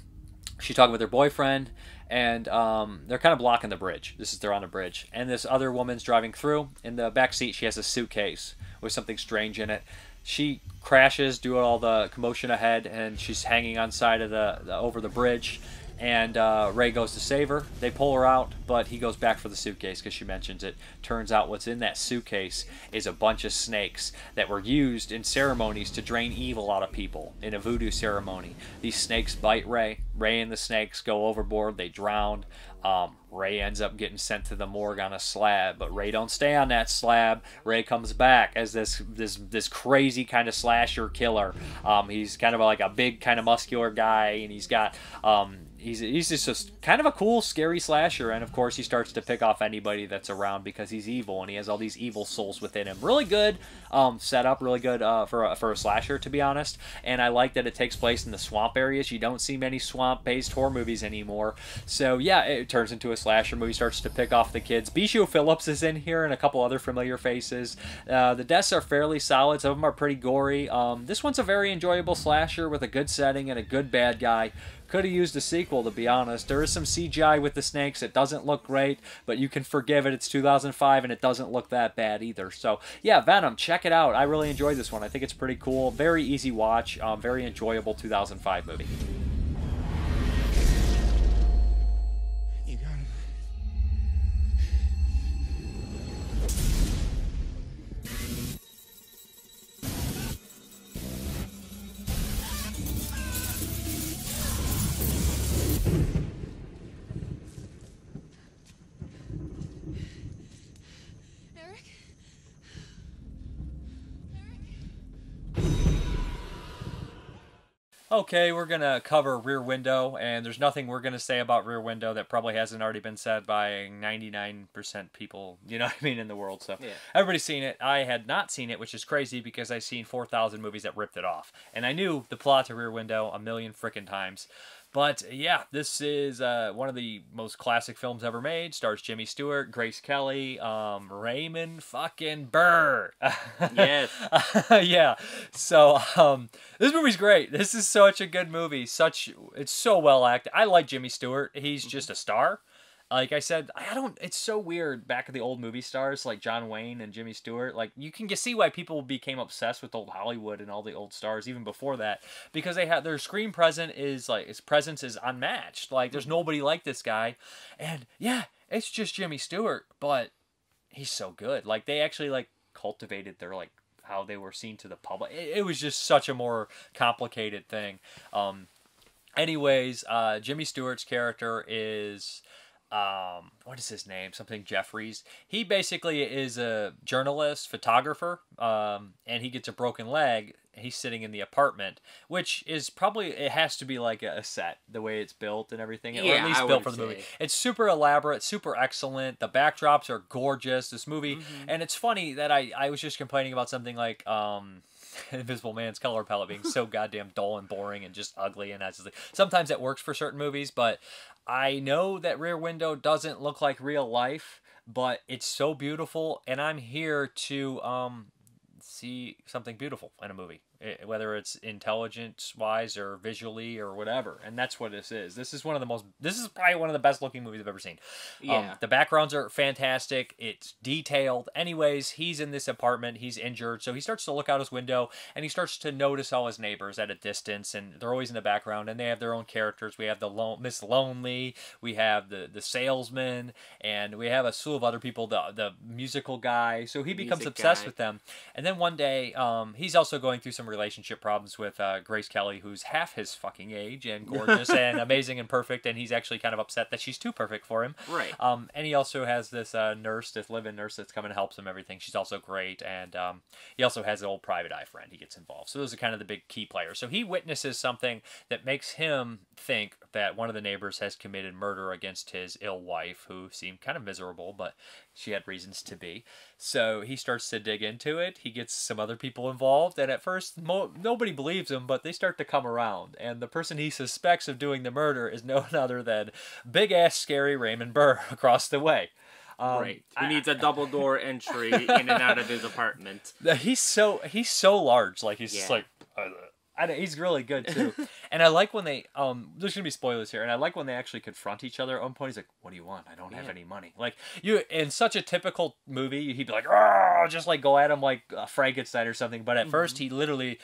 she's talking with her boyfriend and um, they're kind of blocking the bridge. This is they're on a bridge, and this other woman's driving through. In the back seat, she has a suitcase with something strange in it. She crashes, doing all the commotion ahead, and she's hanging on side of the, the over the bridge and uh, Ray goes to save her. They pull her out, but he goes back for the suitcase because she mentions it. Turns out what's in that suitcase is a bunch of snakes that were used in ceremonies to drain evil out of people in a voodoo ceremony. These snakes bite Ray. Ray and the snakes go overboard. They drown. Um, Ray ends up getting sent to the morgue on a slab, but Ray don't stay on that slab. Ray comes back as this this this crazy kind of slasher killer. Um, he's kind of like a big kind of muscular guy, and he's got um, he's he's just kind of a cool, scary slasher, and of course he starts to pick off anybody that's around because he's evil and he has all these evil souls within him. Really good um, setup, really good uh, for a, for a slasher to be honest. And I like that it takes place in the swamp areas. You don't see many swamp-based horror movies anymore, so yeah, it turns into a slasher movie. Starts to pick off the kids. Bijou Phillips is in here and a couple other familiar faces. Uh, the deaths are fairly solid. Some of them are pretty gory. Um, this one's a very enjoyable slasher with a good setting and a good bad guy. Could have used a sequel, to be honest. There is some CGI with the snakes. It doesn't look great, but you can forgive it. It's 2005, and it doesn't look that bad either. So, yeah, Venom, check it out. I really enjoyed this one. I think it's pretty cool. Very easy watch. Um, very enjoyable 2005 movie. Okay, we're gonna cover Rear Window, and there's nothing we're gonna say about Rear Window that probably hasn't already been said by 99% people, you know what I mean, in the world. So Yeah. everybody's seen it. I had not seen it, which is crazy because I've seen 4,000 movies that ripped it off, and I knew the plot to Rear Window a million frickin' times. But yeah, this is uh, one of the most classic films ever made. Stars Jimmy Stewart, Grace Kelly, um, Raymond fucking Burr. Yes. yeah. So um, this movie's great. This is such a good movie. Such it's so well acted. I like Jimmy Stewart. He's just a star. Like I said, I don't. It's so weird. Back in the old movie stars like John Wayne and Jimmy Stewart, like you can just see why people became obsessed with old Hollywood and all the old stars even before that because they have their screen present is like his presence is unmatched. Like there's nobody like this guy, and yeah, it's just Jimmy Stewart, but he's so good. Like they actually like cultivated their like how they were seen to the public. It, it was just such a more complicated thing. Um, anyways, uh, Jimmy Stewart's character is um, what is his name? Something Jeffries. He basically is a journalist, photographer, um, and he gets a broken leg. He's sitting in the apartment, which is probably it has to be like a, set, the way it's built and everything, or at least I built for the movie. It's super elaborate, super excellent. The backdrops are gorgeous. This movie, Mm-hmm. and it's funny that I I was just complaining about something like um. Invisible Man's color palette being so goddamn dull and boring and just ugly, and that's just like, sometimes that works for certain movies, but I know that Rear Window doesn't look like real life, but it's so beautiful, and I'm here to um see something beautiful in a movie, whether it's intelligence wise or visually or whatever. And that's what this is. This is one of the most. This is probably one of the best looking movies I've ever seen. Um, Yeah. the backgrounds are fantastic. It's detailed. Anyways, he's in this apartment. He's injured, so he starts to look out his window and he starts to notice all his neighbors at a distance, and they're always in the background, and they have their own characters. We have the lone, Miss Lonely, we have the the salesman, and we have a slew of other people. The the musical guy. So he becomes Music obsessed guy. with them. And then one day, um, he's also going through some relationship problems with uh, Grace Kelly, who's half his fucking age and gorgeous and amazing and perfect, and he's actually kind of upset that she's too perfect for him. Right. Um, and he also has this uh, nurse, this live-in nurse that's come and helps him everything. She's also great, and um, he also has an old private eye friend. He gets involved. So those are kind of the big key players. So he witnesses something that makes him think that one of the neighbors has committed murder against his ill wife, who seemed kind of miserable, but she had reasons to be. So he starts to dig into it. He gets some other people involved, and at first mo- nobody believes him, but they start to come around, and the person he suspects of doing the murder is no other than big ass scary Raymond Burr across the way. Um, right. He I- needs a double door entry in and out of his apartment. He's so he's so large, like he's just like. uh, I know, he's really good too, and I like when they um. There's gonna be spoilers here, and I like when they actually confront each other at one point. He's like, "What do you want? I don't have any money." Like you in such a typical movie, he'd be like, "Oh," just like go at him like uh, Frankenstein or something. But at first, he literally,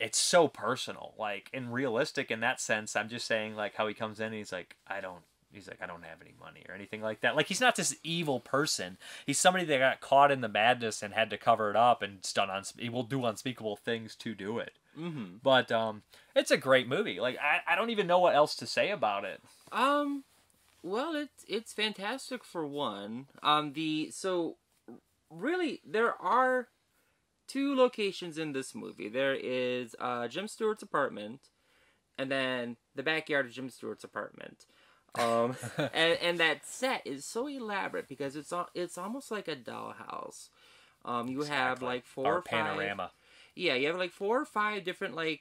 it's so personal, like and realistic in that sense. I'm just saying like how he comes in, and he's like, "I don't." He's like, I don't have any money or anything like that. Like he's not this evil person. He's somebody that got caught in the madness and had to cover it up and done. Uns- he will do unspeakable things to do it. Mm-hmm. But um, it's a great movie. Like I, I don't even know what else to say about it. Um, well, it's it's fantastic for one. Um, the so really there are two locations in this movie. There is uh, Jim Stewart's apartment, and then the backyard of Jim Stewart's apartment. Um, and and that set is so elaborate because it's it's almost like a dollhouse. Um, you have like four Our or five. panorama. Yeah, you have like four or five different like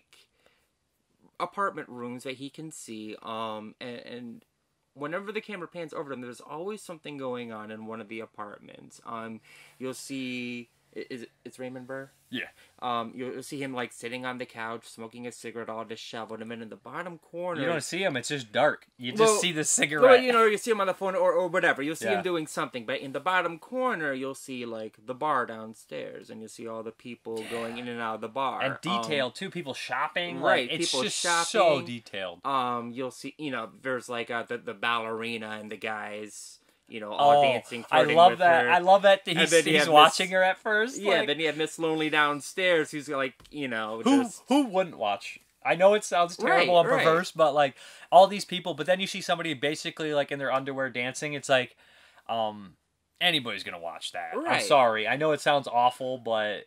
apartment rooms that he can see. Um, and, and whenever the camera pans over them, there's always something going on in one of the apartments. Um, you'll see. Is it, it's Raymond Burr? Yeah. Um, you'll, you'll see him like sitting on the couch, smoking a cigarette, all disheveled, and then in the bottom corner, You don't see him. It's just dark. You just Well, see the well, cigarette. you know, you see him on the phone or, or whatever. You'll see Yeah. him doing something, but in the bottom corner, you'll see like the bar downstairs, and you'll see all the people going in and out of the bar. and Um, detailed too. People shopping. right, Like, it's people just so detailed. Um, you'll see, you know, there's like uh, the the ballerina and the guys, you know, all Oh, dancing. I love that. her. I love that he's, he's watching Miss- her at first. Yeah, like, then you have Miss Lonely downstairs, who's like, you know, who just who wouldn't watch? I know it sounds terrible Right, and right. perverse, but like all these people. But then you see somebody basically like in their underwear dancing. It's like, um, anybody's gonna watch that. I'm sorry. I know it sounds awful, but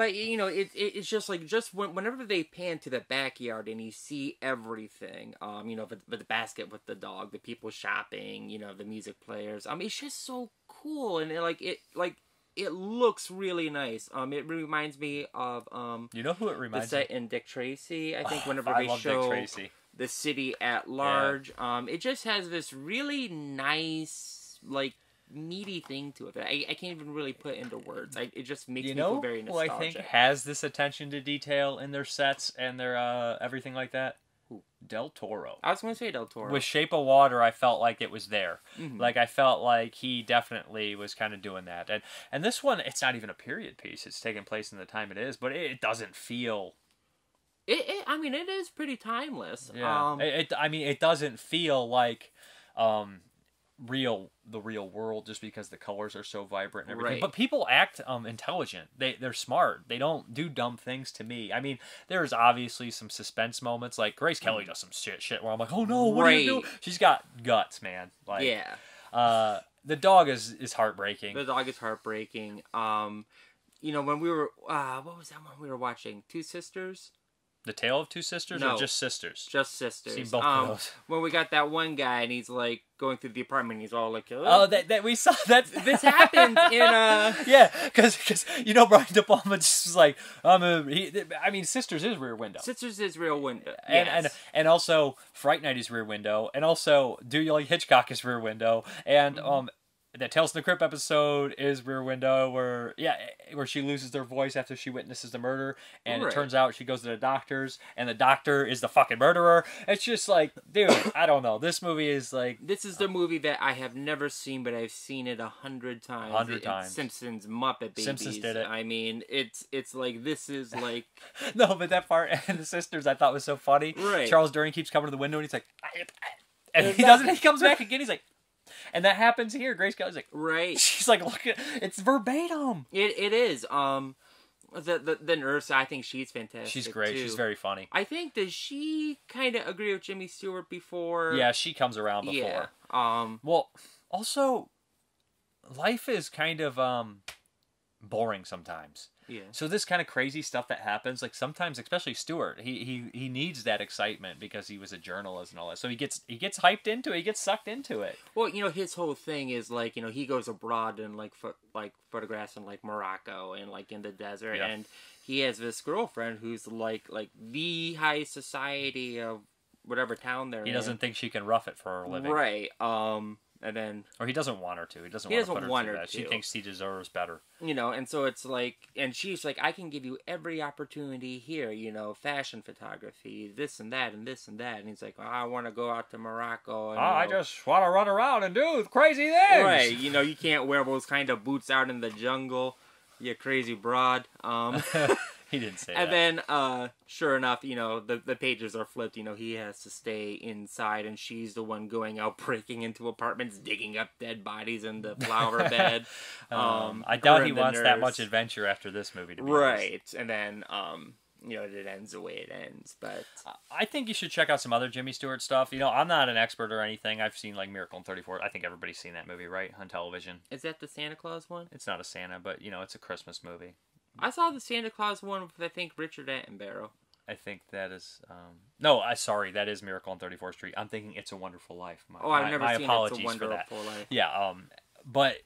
But you know, it, it it's just like just when, whenever they pan to the backyard and you see everything, um, you know, with, with the basket with the dog, the people shopping, you know, the music players. I mean, it's just so cool and it, like it like it looks really nice. Um, it reminds me of um you know who it reminds the set me. in Dick Tracy. I think Oh, whenever I they show Tracy. the city at large, um, it just has this really nice like needy thing to it that I, I can't even really put into words. I, it just makes You me know feel very who I nostalgic. think has this attention to detail in their sets and their uh, everything like that? Who? Del Toro. I was going to say Del Toro. With Shape of Water, I felt like it was there. Mhm. Like I felt like he definitely was kind of doing that. And and this one, it's not even a period piece. It's taking place in the time it is, but it doesn't feel. It, it, I mean, it is pretty timeless. Yeah. Um, it, it. I mean, it doesn't feel like, um, real the real world just because the colors are so vibrant and everything. Right. But people act um intelligent. They they're smart. They don't do dumb things to me. I mean, there's obviously some suspense moments. Like Grace Kelly does some shit shit where I'm like, oh no, what are you Right. doing? She's got guts, man. Like yeah, Uh, the dog is is heartbreaking. the dog is heartbreaking. Um, you know, when we were, uh, what was that one we were watching? Two Sisters, The Tale of Two Sisters No. or just Sisters? just sisters. Seen both of um, those. When we got that one guy and he's like going through the apartment, and he's all like, Oh, that, that we saw that. this happened in uh yeah, because you know Brian De Palma just was like I'm a. He, I mean, Sisters is Rear Window. Sisters is Real Window. And, and and also Fright Night is Rear Window, and also Do You Like Hitchcock is Rear Window, and Mm-hmm. um the Tales from the Crypt episode is Rear Window, where yeah, where she loses her voice after she witnesses the murder, and Right. it turns out she goes to the doctors, and the doctor is the fucking murderer. It's just like, dude, I don't know. This movie is like This is the uh, movie that I have never seen, but I've seen it a hundred times. 100 It's times. Simpsons, Muppet Babies. Simpsons did it. I mean, it's it's like this is like no, but that part and the sisters I thought was so funny. Right. Charles Durning keeps coming to the window and he's like, "I- I-" and And he doesn't. He comes back again. He's like, and that happens here. Grace Kelly's like, right. she's like, look it's verbatim. It it is. Um, the the, the nurse, I think she's fantastic. She's great. too. She's very funny. I think does she kind of agree with Jimmy Stewart before? Yeah, she comes around before. Yeah. Um. Well, also, life is kind of um boring sometimes. Yeah. So this kind of crazy stuff that happens, like sometimes, especially Stewart, he he he needs that excitement because he was a journalist and all that. So he gets he gets hyped into it. He gets sucked into it. Well, you know, his whole thing is like, you know, he goes abroad and like pho- like photographs in like Morocco and like in the desert, Yeah. and he has this girlfriend who's like like the high society of whatever town they're He in. doesn't think she can rough it for a living, right. Um, and then or he doesn't want her to. He doesn't He want doesn't to put her want her that. She thinks he deserves better. you know, and so it's like, and she's like, I can give you every opportunity here, you know, fashion photography, this and that, and this and that. And he's like, oh, I want to go out to Morocco. And, Oh, I you know, just want to run around and do crazy things. right. You know, you can't wear those kind of boots out in the jungle. You crazy broad. Um, he didn't say and that. then, uh, sure enough, you know, the the pages are flipped. You know, he has to stay inside, and she's the one going out, breaking into apartments, digging up dead bodies in the flower bed. um, I doubt he wants that much adventure after this movie. To be honest. Right, and then um, you know, it ends the way it ends. But I think you should check out some other Jimmy Stewart stuff. You know, I'm not an expert or anything. I've seen like Miracle in 34. I think everybody's seen that movie, right, on television. is that the Santa Claus one? It's not a Santa, but you know, it's a Christmas movie. I saw the Santa Claus one with I think Richard Attenborough. I think that is. Um, no, I sorry, that is Miracle on 34th Street. I'm thinking It's a Wonderful Life. My, Oh, I've my- never my seen apologies It's a for that. Wonderful Life. Yeah, um, but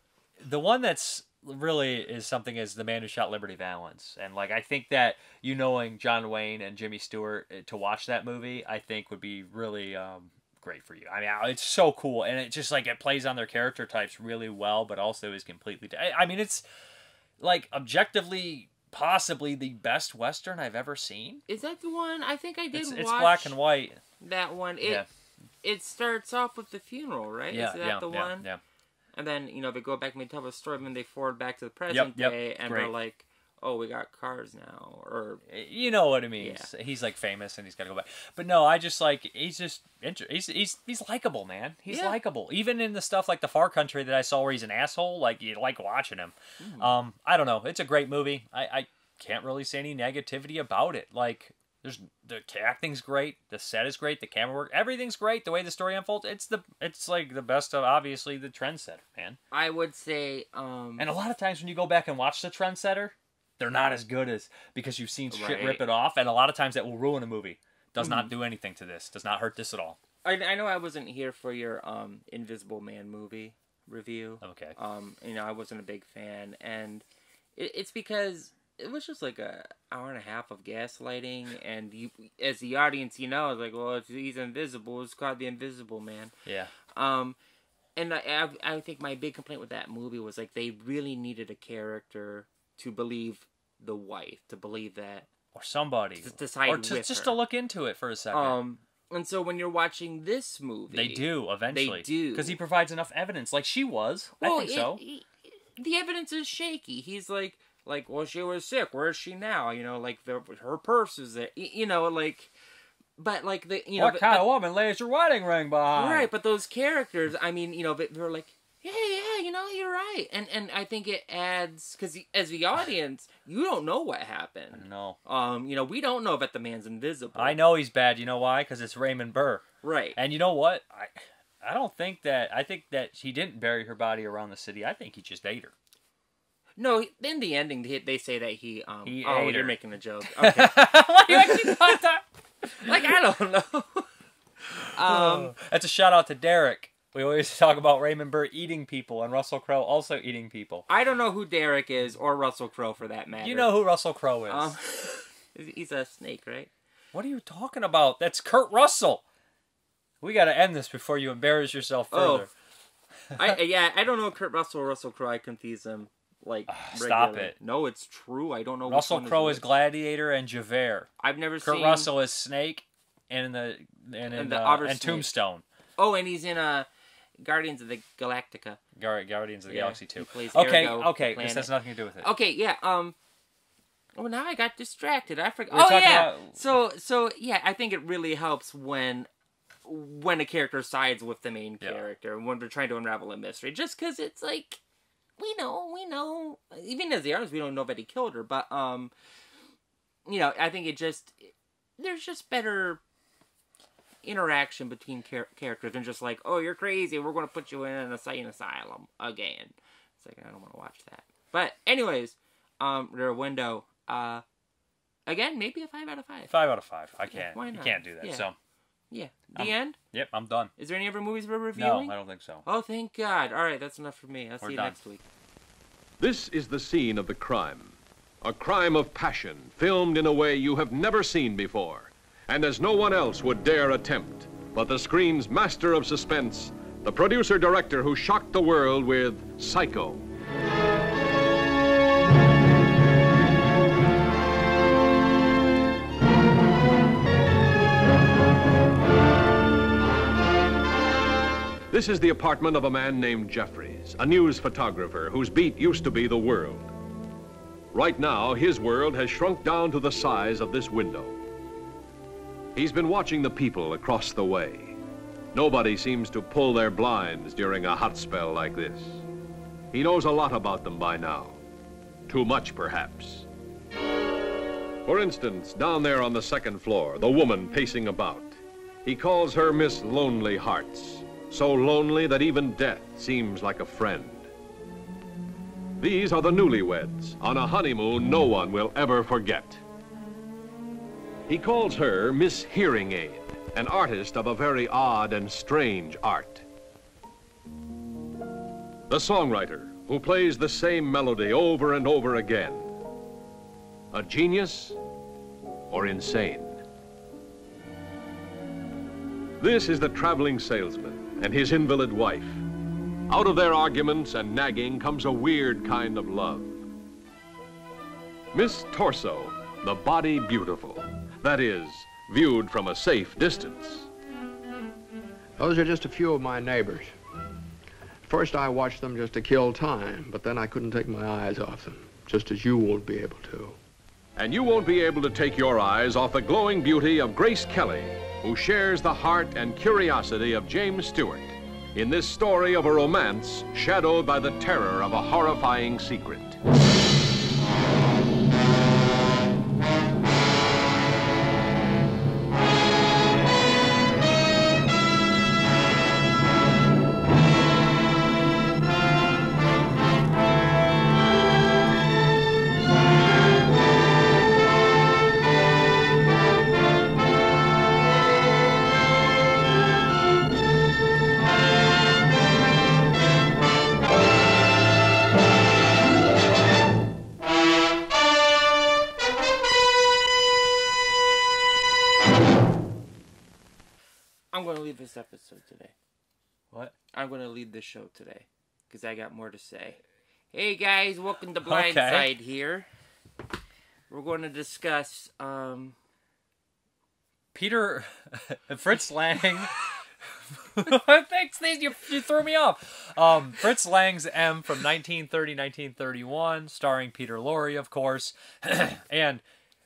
the one that's really is something is the man who shot Liberty Valance, and like I think that you knowing John Wayne and Jimmy Stewart uh, to watch that movie, I think would be really um, great for you. I mean, it's so cool, and it just like it plays on their character types really well, but also is completely. I, I mean, it's like objectively possibly the best western I've ever seen. Is that the one? I think I did It's, watch it's black and white. that one. It Yeah. it starts off with the funeral, right? Yeah, Is that yeah, the yeah, one? yeah. And then you know they go back and they tell the story, and then they forward back to the present Yep, yep, day, and great. they're like, "Oh, we got cars now," or you know what it means. He's like famous and he's got to go back. But no, I just like he's just inter- he's he's he's likable, man. He's Yeah. likable. Even in the stuff like the Far Country that I saw where he's an asshole, like you like watching him. Hmm. Um, I don't know. It's a great movie. I I can't really say any negativity about it. Like there's the acting's great, the set is great, the camera work, everything's great. The way the story unfolds, it's the it's like the best of obviously the trendsetter, man. I would say, um, And a lot of times when you go back and watch the trendsetter, they're not as good as because you've seen shit Right. rip it off, and a lot of times that will ruin a movie. Does not do anything to this. Does not hurt this at all. I, I know I wasn't here for your um Invisible Man movie review. Okay. Um, you know, I wasn't a big fan, and it, it's because it was just like a hour and a half of gaslighting, and you, as the audience, you know, it's like, well, if he's invisible, it's called the Invisible Man. Yeah. Um, and I, I, I think my big complaint with that movie was like they really needed a character to believe the wife, to believe that. Or somebody. To- to side or to, just her. to look into it for a second. Um, and so when you're watching this movie, they do eventually. They do. because he provides enough evidence. Like she was. I think it- so. it- the evidence is shaky. He's like, like, well, she was sick. Where is she now? You know, like the, her purse is there. y- You know, like, but like the you know, what but- kind but- of woman lays your wedding ring behind? right? But those characters, I mean, you know, they- they're like, yeah, yeah, you know, you're right, and and I think it adds because as the audience, you don't know what happened. No. Um, you know, we don't know that the man's invisible. I know he's bad. You know why? Because it's Raymond Burr. right? And you know what? I I don't think that. I think that he didn't bury her body around the city. I think he just ate her. No, in the ending, they, they say that he um. He oh, you're her. making a joke. Okay. Why you actually thought that? like I don't know. um. That's a shout out to Derek. We always talk about Raymond Burr eating people and Russell Crowe also eating people. I don't know who Derek is or Russell Crowe for that matter. You know who Russell Crowe is. um, he's a snake, right? what are you talking about? That's Kurt Russell. We got to end this before you embarrass yourself Oh, further. I yeah, I don't know Kurt Russell or Russell Crowe. I confuse them like. stop it. No, it's true. I don't know. Russell Crowe is which. Gladiator and Javert. I've never seen Kurt seen Russell is Snake and in the and in And the uh, and Snake. Tombstone. Oh, and he's in uh, Guardians of the Galactica. Gar- Guardians of the Yeah, Galaxy he 2. plays Okay, Ergo, okay, this has nothing to do with it. Okay, yeah. Um. Oh, now I got distracted. I forgot. Were Oh yeah. about- So so yeah, I think it really helps when when a character sides with the main Yeah. character when they're trying to unravel a mystery. Just because it's like we know, we know. Even as the artist, we don't know that he killed her, but um, you know, I think it just there's just better interaction between char- characters and just like, oh, you're crazy. We're going to put you in an insane asylum again. It's like I don't want to watch that. But anyways, um, Rear Window. Uh, again, maybe a five out of five. Five out of five. I can't. why You not? can't do that. Yeah. So, Yeah. The Um, end. yep, I'm done. Is there any other movies we're reviewing? No, reviewing? I don't think so. Oh, thank God. All right, that's enough for me. I'll We're see you done. next week. This is the scene of the crime. A crime of passion, filmed in a way you have never seen before, and as no one else would dare attempt. But the screen's master of suspense, the producer director who shocked the world with Psycho. This is the apartment of a man named Jeffries, a news photographer whose beat used to be the world. Right now, his world has shrunk down to the size of this window. He's been watching the people across the way. Nobody seems to pull their blinds during a hot spell like this. He knows a lot about them by now. Too much, perhaps. For instance, down there on the second floor, the woman pacing about. He calls her Miss Lonely Hearts so lonely that even death seems like a friend. These are the newlyweds on a honeymoon no one will ever forget. He calls her Miss Hearing Aid, an artist of a very odd and strange art. The songwriter who plays the same melody over and over again. A genius or insane? This is the traveling salesman and his invalid wife. Out of their arguments and nagging comes a weird kind of love. Miss Torso, the body beautiful. That is, viewed from a safe distance. Those are just a few of my neighbors. First, I watched them just to kill time, but then I couldn't take my eyes off them, just as you won't be able to. And you won't be able to take your eyes off the glowing beauty of Grace Kelly, who shares the heart and curiosity of James Stewart in this story of a romance shadowed by the terror of a horrifying secret. Lead this show today because I got more to say. Hey guys, welcome to Blindspot Okay. here. We're going to discuss um Peter Fritz Lang. Thanks, these you, you threw me off. Um, Fritz Lang's M from 1930 1931, starring Peter Lorre, of course. and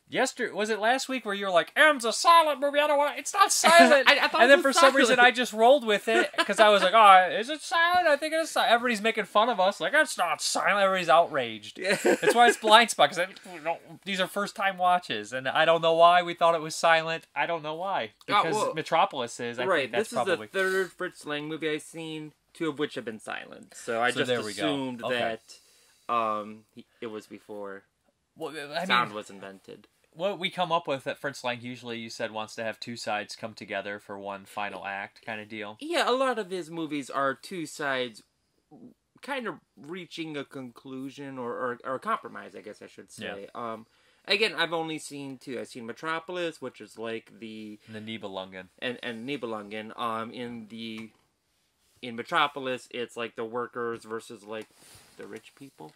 yesterday was it last week where you were like, "M's a silent movie. I don't want. It's not silent." I- I thought and then for was some reason. I just rolled with it because I was like, "Oh, is it silent? I think it is." silent. Everybody's making fun of us. Like, it's not silent. Everybody's outraged. Yeah. That's why it's blind spot because these are first time watches, and I don't know why we thought it was silent. I don't know why Oh, because well, Metropolis is. I right. think that's This is probably the third Fritz Lang movie I've seen, two of which have been silent. So I So just there we go. assumed Okay. that um it was before Well, I sound mean, was invented. What we come up with at Fritz Lang usually you said wants to have two sides come together for one final act kind of deal. Yeah, a lot of his movies are two sides kind of reaching a conclusion or, or, or a compromise, I guess I should say. Um, again, I've only seen two. I've seen Metropolis, which is like the And the Nibelungen. and and Nibelungen. Um, in the in Metropolis, it's like the workers versus like the rich people.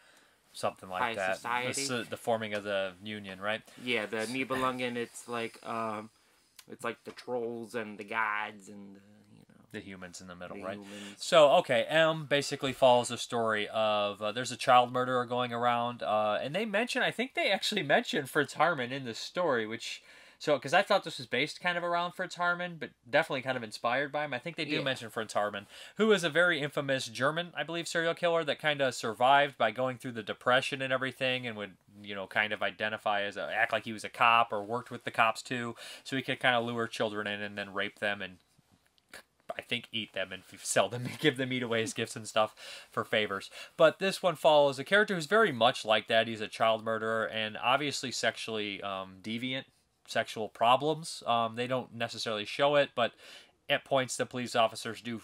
Something like High that. society. The, the forming of the union, right? Yeah, the Nibelungen. It's like um, it's like the trolls and the gods and the, you know The humans in the middle, the right? humans. So, okay, M basically follows the story of uh, there's a child murderer going around, uh, and they mention, I think they actually mention Fritz Haarmann in the story, which, so, because I thought this was based kind of around Fritz Haarmann, but definitely kind of inspired by him. I think they do Yeah. mention Fritz Haarmann, who is a very infamous German, I believe, serial killer that kind of survived by going through the Depression and everything and would, you know, kind of identify as a, act like he was a cop or worked with the cops too, so he could kind of lure children in and then rape them and I think eat them and sell them and give them eat away as gifts and stuff for favors. But this one follows a character who's very much like that. He's a child murderer and obviously sexually um, deviant, sexual problems. Um, they don't necessarily show it, but at points the police officers do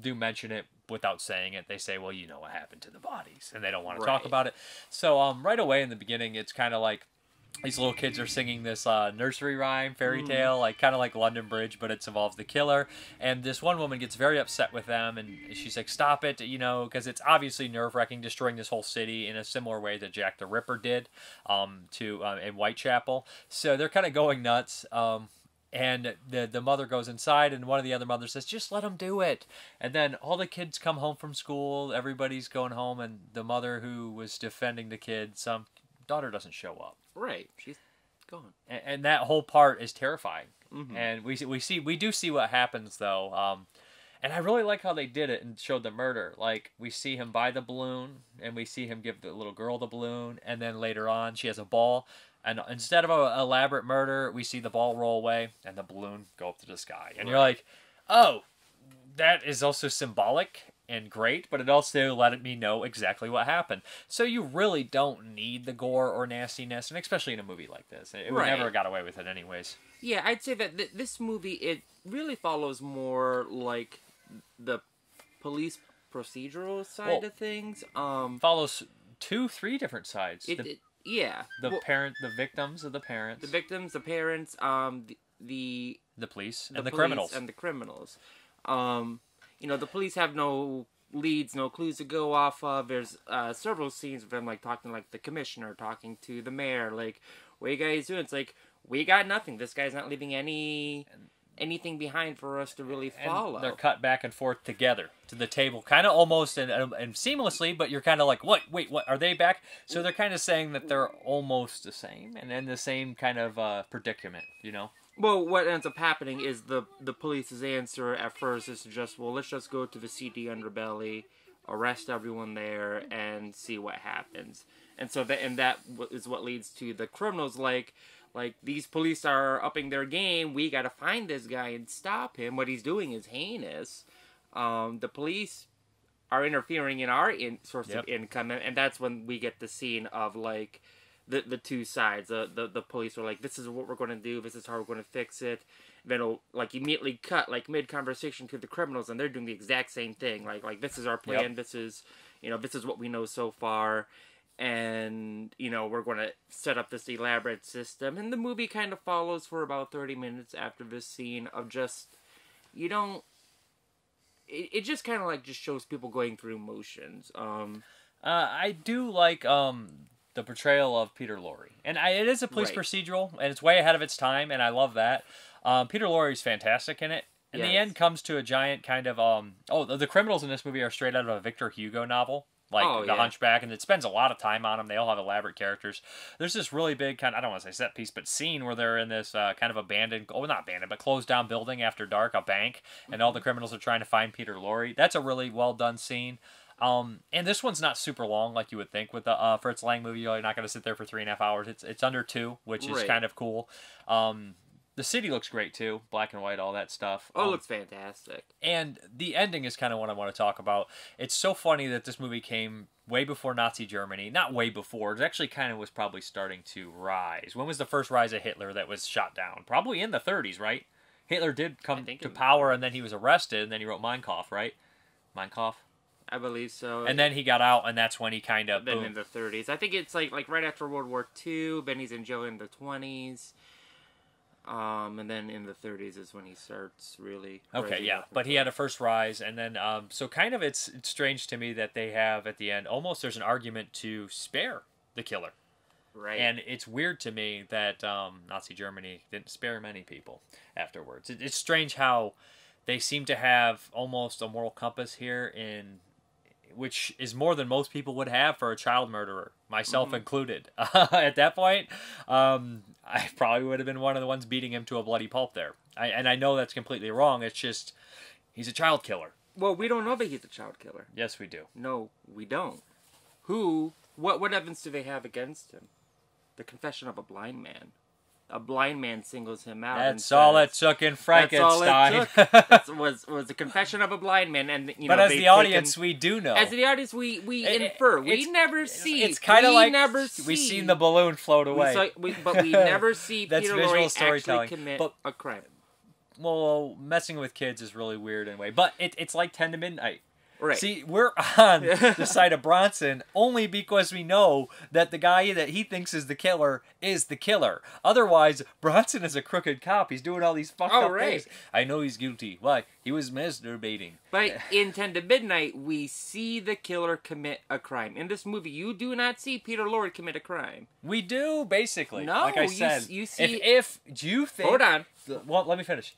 do mention it without saying it. They say, "Well, you know what happened to the bodies," and they don't want to talk about it. So um, right away in the beginning, it's kind of like these little kids are singing this uh, nursery rhyme fairy tale like kind of like london bridge but it involves the killer. And this one woman gets very upset with them and she's like stop it you know because it's obviously nerve-wracking destroying this whole city in a similar way that jack the ripper did um, to uh, in whitechapel. So they're kind of going nuts um, and the the mother goes inside and one of the other mothers says just let them do it. And then all the kids come home from school everybody's going home and the mother who was defending the kids um daughter doesn't show up Right. She's gone. and, and that whole part is terrifying. Mhm. And we see- we see we do see what happens though. Um, and I really like how they did it and showed the murder. Like we see him buy the balloon, and we see him give the little girl the balloon, and then later on she has a ball. And instead of a elaborate murder, we see the ball roll away and the balloon go up to the sky. And you're like, oh, that is also symbolic and great, but it also let me know exactly what happened. So you really don't need the gore or nastiness, and especially in a movie like this, it Right. never got away with it anyways. Yeah, I'd say that th- this movie it really follows more like the police procedural side Well, of things. Um, Follows two, three different sides. it, the it yeah, the Well, parent, the victims of the parents, the victims, the parents, um, the the, the police, the and the police criminals. and the criminals. Um, you know, the police have no leads, no clues to go off of. There's uh, several scenes of them like talking like the commissioner, talking to the mayor, like, "What are you guys doing?" It's like we got nothing. This guy's not leaving any anything behind for us to really And follow. they're cut back and forth together to the table, kind of almost and, and seamlessly, but you're kind of like, what? Wait, what? Are they back? So they're kind of saying that they're almost the same and in the same kind of uh, predicament, you know? Well, what ends up happening is the the police's answer at first is just, well, let's just go to the seedy underbelly, arrest everyone there, and see what happens. And so that and that is what leads to the criminals like, like these police are upping their game. We got to find this guy and stop him. What he's doing is heinous. Um, the police are interfering in our in, source Yep. of income, and, and that's when we get the scene of like the the two sides. The the, the police are like, "This is what we're going to do. This is how we're going to fix it." Then it'll like immediately cut like mid conversation to the criminals, and they're doing the exact same thing. Like like this is our plan. Yep. This is you know this is what we know so far. And you know we're going to set up this elaborate system, and the movie kind of follows for about thirty minutes after this scene of just you don't it, it just kind of like just shows people going through motions um Uh, I do like um the portrayal of Peter Lorre, and I, it is a police Right. procedural, and it's way ahead of its time, and I love that. Um, Peter Lorre is fantastic in it. And the end comes to a giant kind of um oh the, the criminals in this movie are straight out of a Victor Hugo novel. Like Oh, the yeah. Hunchback, and it spends a lot of time on them. They all have elaborate characters. There's this really big kind of I don't want to say set piece, but scene where they're in this uh, kind of abandoned, oh not abandoned, but closed down building after dark, a bank, and all the criminals are trying to find Peter Lorre. That's a really well done scene. Um, and this one's not super long like you would think with the uh, Fritz Lang movie. You're not going to sit there for three and a half hours. It's it's under two, which is Right. kind of cool. Um, the city looks great too, black and white, all that stuff. oh it Um, looks fantastic and the ending is kind of what I want to talk about. It's so funny that this movie came way before Nazi Germany. Not way before. It actually kind of was probably starting to rise. When was the first rise of Hitler that was shot down? Probably in the 30s, right? Hitler did come to power and then he was arrested and then he wrote Mein Kampf, right? Mein Kampf. I believe so And then he got out and that's when he kind of then boom. in the 30s i think it's like like right after world war ii Benny's and Joe in the 20s um and then in the 30s is when he starts really Okay, yeah, but he had a first rise, and then um, so kind of it's, it's strange to me that they have at the end almost there's an argument to spare the killer. right And it's weird to me that um, Nazi Germany didn't spare many people afterwards. It, it's strange how they seem to have almost a moral compass here, in which is more than most people would have for a child murderer, myself included. At that point, um, I probably would have been one of the ones beating him to a bloody pulp there. I, and I know that's completely wrong. It's just he's a child killer. well we don't know that he's a child killer Yes, we do. no we don't who what what evidence do they have against him the confession of a blind man a blind man singles him out That's all it took in Frankenstein. That's all it took. Was was the confession of a blind man, and you know. but as the audience, taken- we do know. as the audience, we we It- infer. We never see. It's kind of We like never see. we've seen the balloon float We away. saw- we- but we never see That's Peter visual Lorre actually commit But- a crime. well, messing with kids is really weird anyway. But it, it's like ten to midnight. Right. See, we're on the side of Bronson only because we know that the guy that he thinks is the killer is the killer. Otherwise, Bronson is a crooked cop. He's doing all these fucked Oh, up right. things. I know he's guilty. Why? He was masturbating. But in 10 to Midnight, we see the killer commit a crime. In this movie, you do not see Peter Lorre commit a crime. We do basically. No, like I you said, s- you see- if if do you think? Hold on. Well, let me finish.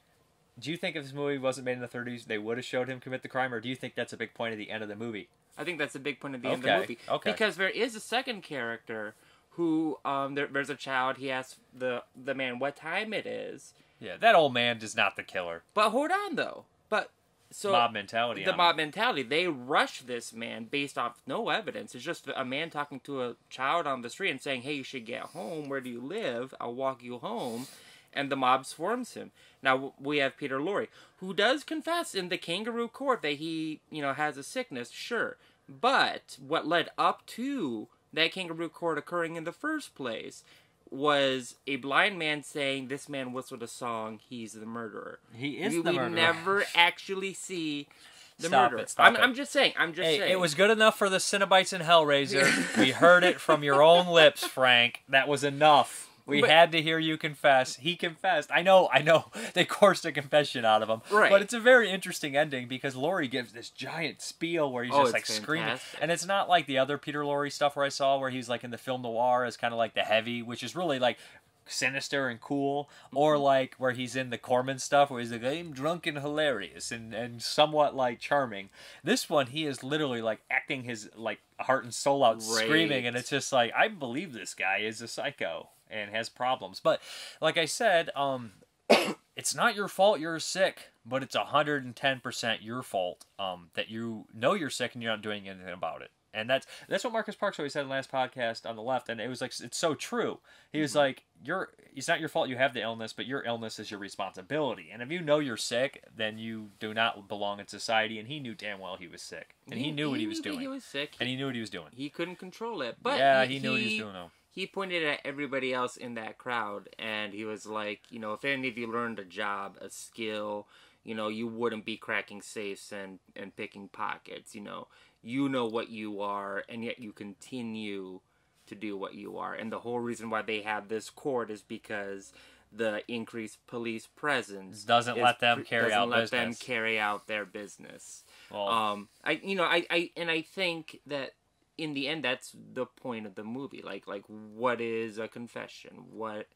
Do you think if this movie wasn't made in the 30s, they would have showed him commit the crime, or do you think that's a big point at the end of the movie? I think that's a big point at the end of the movie. okay. Because there is a second character who, um, there, there's a child. He asks the the man what time it is. Yeah, that old man is not the killer. But hold on though. But so mob mentality. the mob him. mentality. They rush this man based off no evidence. It's just a man talking to a child on the street and saying, "Hey, you should get home. Where do you live? I'll walk you home." And the mob swarms him. Now we have Peter Lorre, who does confess in the kangaroo court that he, you know, has a sickness. Sure, but what led up to that kangaroo court occurring in the first place was a blind man saying this man whistled a song. He's the murderer. He is we, the we never actually see the Stop murderer. it, stop I'm, it. I'm just saying. I'm just Hey, saying. it was good enough for the Cenobites and Hellraiser. we heard it from your own lips, Frank. That was enough. We But- had to hear you confess. He confessed. I know, I know. They coursed a confession out of him. Right. But it's a very interesting ending because Lorre gives this giant spiel where he's Oh, just like screaming. And it's not like the other Peter Lorre stuff where I saw where he's like in the film noir as kind of like the heavy, which is really like sinister and cool, or Mm-hmm. like where he's in the Corman stuff where he's like, I'm drunk and hilarious and, and somewhat like charming. This one, he is literally like acting his like heart and soul out, screaming, and it's just like, I believe this guy is a psycho and has problems. But like I said, um, it's not your fault you're sick, but it's 110% your fault um, that you know you're sick and you're not doing anything about it. And that's that's what Marcus Parks always said in the last podcast on the left, and it was like it's so true. He was like, "You're it's not your fault you have the illness, but your illness is your responsibility. And if you know you're sick, then you do not belong in society." And he knew damn well he was sick, and he, knew what he was knew doing, He was sick. and he knew what he was doing. he couldn't control it. But yeah, he, he knew what he was doing though. He pointed at everybody else in that crowd, and he was like, you know, if any of you learned a job, a skill, you know, you wouldn't be cracking safes and and picking pockets. You know, you know what you are, and yet you continue to do what you are. And the whole reason why they have this court is because the increased police presence Doesn't is let them carry doesn't out let them carry out their business. Well, Um, I you know I, I and I think that in the end that's the point of the movie. Like like what is a confession? What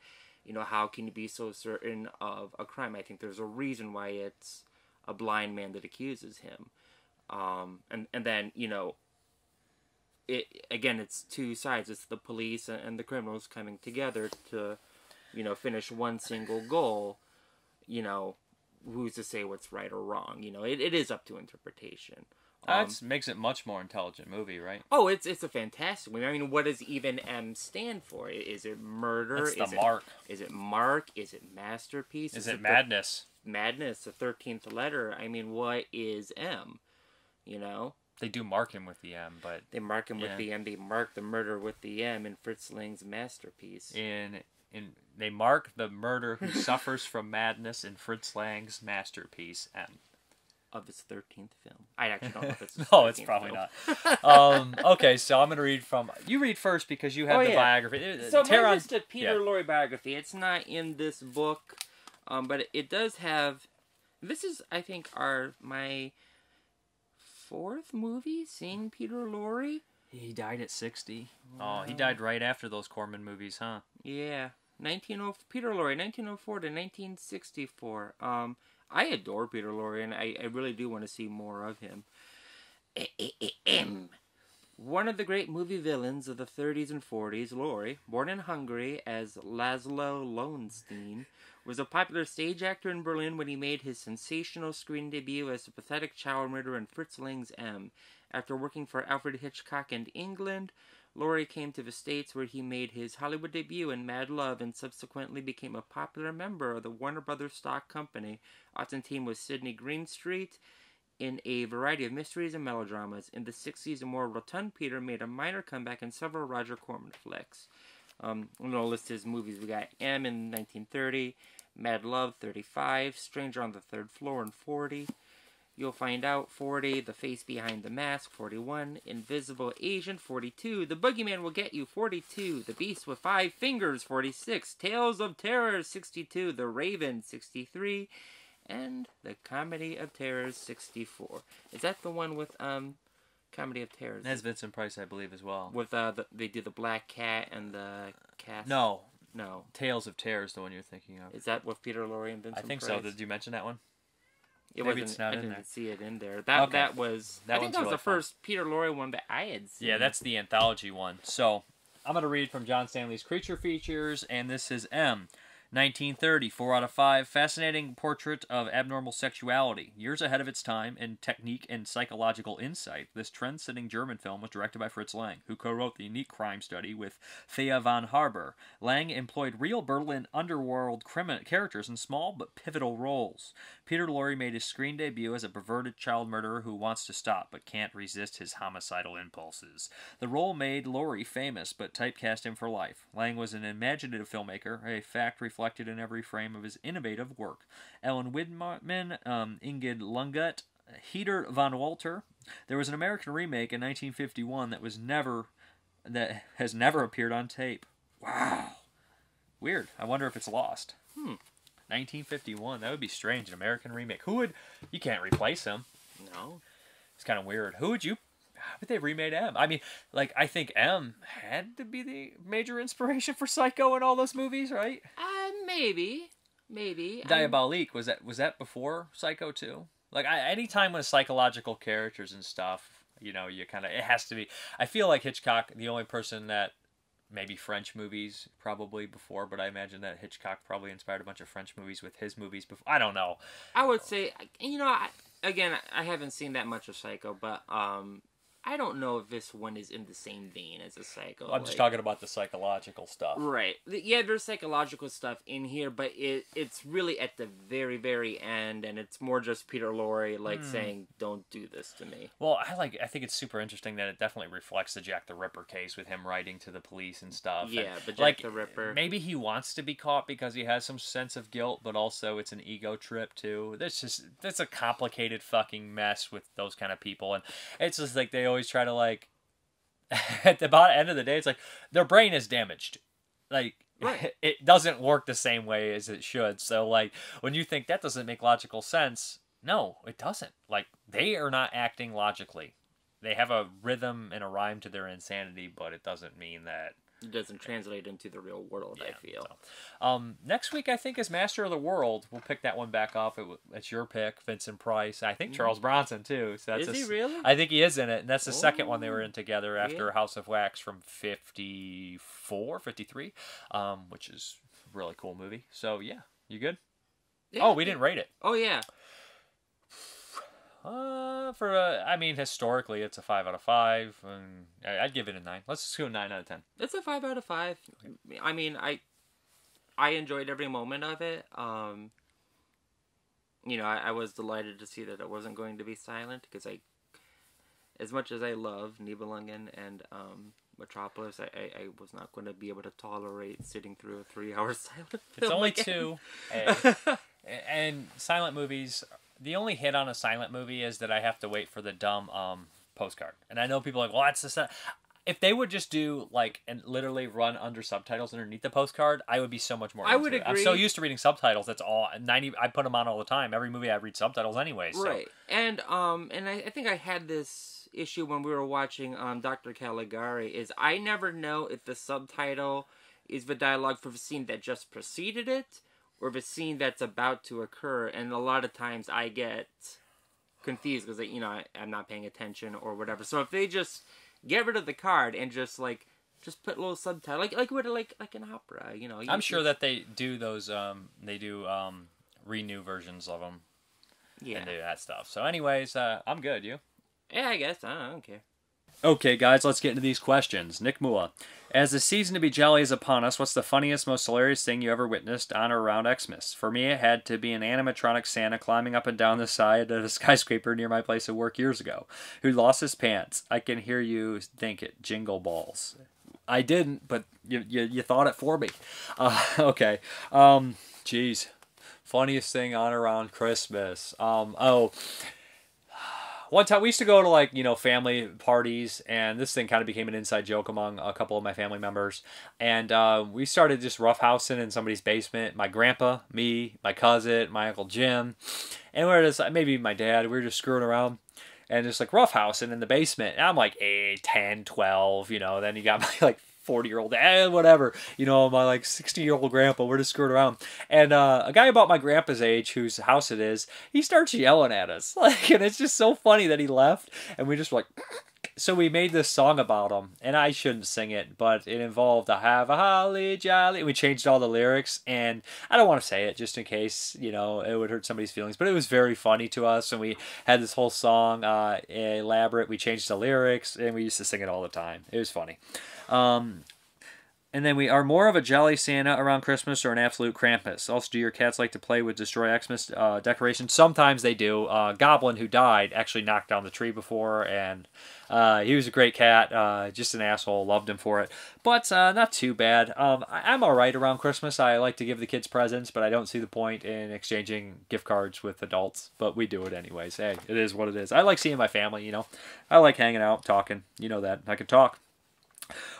you know how can you be so certain of a crime? I think there's a reason why it's a blind man that accuses him. Um, and and then you know. It again. It's two sides. It's the police and, the criminals coming together to, you know, finish one single goal. You know, who's to say what's right or wrong? You know, it, it is up to interpretation. Um, that makes it much more intelligent movie, right? oh, it's it's a fantastic movie. I mean, what does even M stand for? Is it murder? It's the is mark. It, is it mark? Is it masterpiece? Is it the- madness? madness? The thirteenth letter. I mean, what is M? You know, They do mark him with the M, but they mark him Yeah. with the M. They mark the murder with the M in Fritz Lang's masterpiece. in in they mark the murder who suffers from madness in Fritz Lang's masterpiece M. of his thirteenth film. I actually don't know if it's. his no, it's probably film. not. um, okay, so I'm gonna read from you read first because you have Oh, the yeah. biography. Uh, So Taron- mine is the Peter yeah. Lorre biography. It's not in this book, um, but it does have. This is, I think, our my fourth movie seeing Peter Lorre. he died at 60. Oh, he died right after those Corman movies, huh? Yeah, nineteen oh Peter Lorre, nineteen oh four to nineteen sixty four. Um, I adore Peter Lorre, and I, I really do want to see more of him. One of the great movie villains of the 30s and 40s, Lorre, born in Hungary as Laszlo Lowenstein, was a popular stage actor in Berlin when he made his sensational screen debut as the pathetic child murderer in Fritz Lang's M. After working for Alfred Hitchcock in England, Lorre came to the States where he made his Hollywood debut in Mad Love and subsequently became a popular member of the Warner Brothers stock company, often teamed with Sidney Greenstreet in a variety of mysteries and melodramas. In the 60s, a more rotund Peter made a minor comeback in several Roger Corman flicks. Um, I'm going to list his movies. We got M in 1930, Mad Love 35, Stranger on the Third Floor in 40. You'll find out 40, The Face Behind the Mask 41, Invisible Agent 42, The Boogeyman Will Get You 42, The Beast with Five Fingers 46, Tales of Terror 62, The Raven 63, and The Comedy of Terrors 64. Is that the one with um Comedy of Terrors? That's Vincent Price, I believe, as well. with uh the, they do the black cat and the cat. No, no. Tales of Terror is the one you're thinking of. Is that with Peter Lorre and Vincent I think so. Did you mention that one? It maybe wasn't. it's not I didn't there. see it in there. That Okay. that was. That I think that was really the fun. first Peter Lorre one that I had seen. Yeah, that's the anthology one. So I'm going to read from John Stanley's Creature Features, and this is M. 1930, 4 out of 5. Fascinating portrait of abnormal sexuality. Years ahead of its time in technique and psychological insight, this trend setting German film was directed by Fritz Lang, who co wrote the unique crime study with Thea von Harbou. Lang employed real Berlin underworld criminal characters in small but pivotal roles. Peter Lorre made his screen debut as a perverted child murderer who wants to stop but can't resist his homicidal impulses. The role made Lorre famous, but typecast him for life. Lang was an imaginative filmmaker, a fact reflected in every frame of his innovative work. Ellen Widmann, um, Ingrid Lungut, Heater von Walter. There was an American remake in 1951 that was never, that has never appeared on tape. Wow, weird. I wonder if it's lost. Hmm. 1951. That would be strange. An American remake. Who would? You can't replace him. No. It's kind of weird. Who would you? Would they remade M? I mean, like I think M had to be the major inspiration for Psycho and all those movies, right? Uh, maybe, maybe. Diabolique was that was that before Psycho too? Like I, anytime with psychological characters and stuff, you know, you kind of it has to be. I feel like Hitchcock, the only person that maybe French movies probably before, but I imagine that Hitchcock probably inspired a bunch of French movies with his movies before. I don't know. I would say, you know, I, again, I haven't seen that much of Psycho, but um, I don't know if this one is in the same vein as a Psycho. I'm just like- talking about the psychological stuff. Right. Yeah, there's psychological stuff in here, but it it's really at the very, very end, and it's more just Peter Lorre like Hmm. saying, "Don't do this to me." Well, I like. I think it's super interesting that it definitely reflects the Jack the Ripper case with him writing to the police and stuff. Yeah, and, the Jack like, the Ripper. Maybe he wants to be caught because he has some sense of guilt, but also it's an ego trip too. That's just that's a complicated fucking mess with those kind of people, and it's just like they always try to like. At the about end of the day, it's like their brain is damaged. Like Right. it doesn't work the same way as it should. So like when you think that doesn't make logical sense, no, it doesn't. Like they are not acting logically. They have a rhythm and a rhyme to their insanity, but it doesn't mean that. It doesn't translate into the real world. I feel. so. Um, next week I think is Master of the World. We'll pick that one back up. It, it's your pick, Vincent Price. I think Charles Bronson too. So that's Mm. Is a he really? I think he is in it, and that's the second one they were in together after Yeah. House of Wax from 54, 53, um, which is a really cool movie. So yeah, you good? Yeah, oh, we didn't rate it. Oh yeah. Uh, for uh, I mean, historically, it's a five out of five, and I'd give it a nine. Let's just go nine out of ten. It's a five out of five. I mean, I I enjoyed every moment of it. Um, you know, I, I was delighted to see that it wasn't going to be silent because I, as much as I love Nibelungen and um, Metropolis, I, I, I was not going to be able to tolerate sitting through a three-hour silent film. It's only again. two, and, and silent movies. The only hit on a silent movie is that I have to wait for the dumb um postcard, and I know people are like, well, that's the. si-" If they would just do like and literally run under subtitles underneath the postcard, I would be so much more. I would it. I'm so used to reading subtitles. That's all. Ninety. I put them on all the time. Every movie I read subtitles anyway. So. Right. And um and I, I think I had this issue when we were watching um Dr. Caligari is I never know if the subtitle is the dialogue for the scene that just preceded it or the scene that's about to occur and a lot of times I get confused because you know I, I'm not paying attention or whatever. So if they just get rid of the card and just like just put a little subtitle like like what like like an opera, you know. you- I'm sure that they do those. Um, they do um, renew versions of them yeah. and do that stuff. So, anyways, uh, I'm good. You? Yeah, I guess I don't, I don't care. Okay, guys, let's get into these questions. Nick Mua. As the season to be jolly is upon us, what's the funniest, most hilarious thing you ever witnessed on or around Xmas? For me, it had to be an animatronic Santa climbing up and down the side of a skyscraper near my place of work years ago, who lost his pants. I can hear you think it. Jingle balls. I didn't, but you, you, you thought it for me. Uh, okay. Um, jeez. Funniest thing on around Christmas. Um, oh, one time we used to go to like you know family parties and this thing kind of became an inside joke among a couple of my family members. And uh, we started just roughhousing in somebody's basement. My grandpa me my cousin my uncle jim. And we are just maybe my dad we were just screwing around and just like roughhousing in the basement. And i'm like 8 10 12 you know then you got my like 40 year old eh, whatever you know my like 60 year old grandpa we're just screwing around. And uh, a guy about my grandpa's age whose house it is he starts yelling at us like and it's just so funny that he left and we just like so we made this song about him and i shouldn't sing it but it involved a have a holly jolly we changed all the lyrics and i don't want to say it just in case you know it would hurt somebody's feelings but it was very funny to us and we had this whole song uh, elaborate we changed the lyrics and we used to sing it all the time. It was funny. Um, and then we are more of a jolly Santa around Christmas or an absolute Krampus. Also, do your cats like to play with Destroy Xmas uh, decorations? Sometimes they do. Uh, Goblin, who died, actually knocked down the tree before, and uh, he was a great cat. Uh, just an asshole. Loved him for it. But uh, not too bad. Um, I- am alright around Christmas. I like to give the kids presents, but I don't see the point in exchanging gift cards with adults. But we do it anyways. Hey, it is what it is. I like seeing my family, you know. I like hanging out, talking. You know that. I can talk.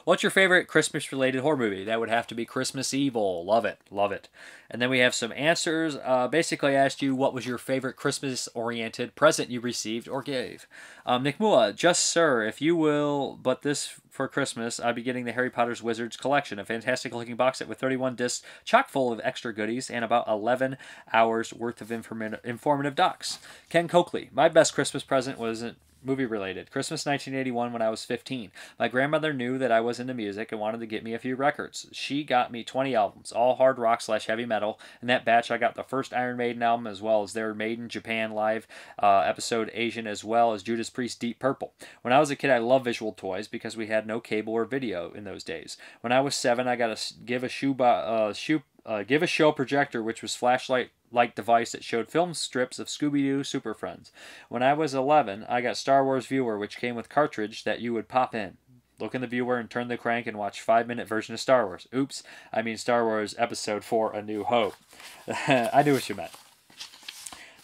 What's your favorite Christmas related horror movie? That would have to be Christmas Evil. Love it. Love it. And then we have some answers. Uh, basically, I asked you what was your favorite Christmas oriented present you received or gave. Um, Nick Mua, just sir, if you will, but this for Christmas, I'll be getting the Harry Potter's Wizards collection, a fantastic looking box set with 31 discs, chock full of extra goodies, and about 11 hours worth of informative docs. Ken Coakley, my best Christmas present was movie related. Christmas 1981 when I was 15. My grandmother knew that I was into music and wanted to get me a few records. She got me 20 albums, all hard rock slash heavy metal. In that batch, I got the first Iron Maiden album as well as their Maiden Japan live uh, episode Asian as well as Judas Priest Deep Purple. When I was a kid, I loved visual toys because we had no cable or video in those days. When I was seven, I got a give a shoe, uh, shoe uh, give a show projector, which was flashlight like device that showed film strips of Scooby Doo Super Friends. When I was 11, I got Star Wars Viewer, which came with cartridge that you would pop in. Look in the viewer and turn the crank and watch 5 minute version of Star Wars. Oops, I mean Star Wars Episode 4 A New Hope. I knew what you meant.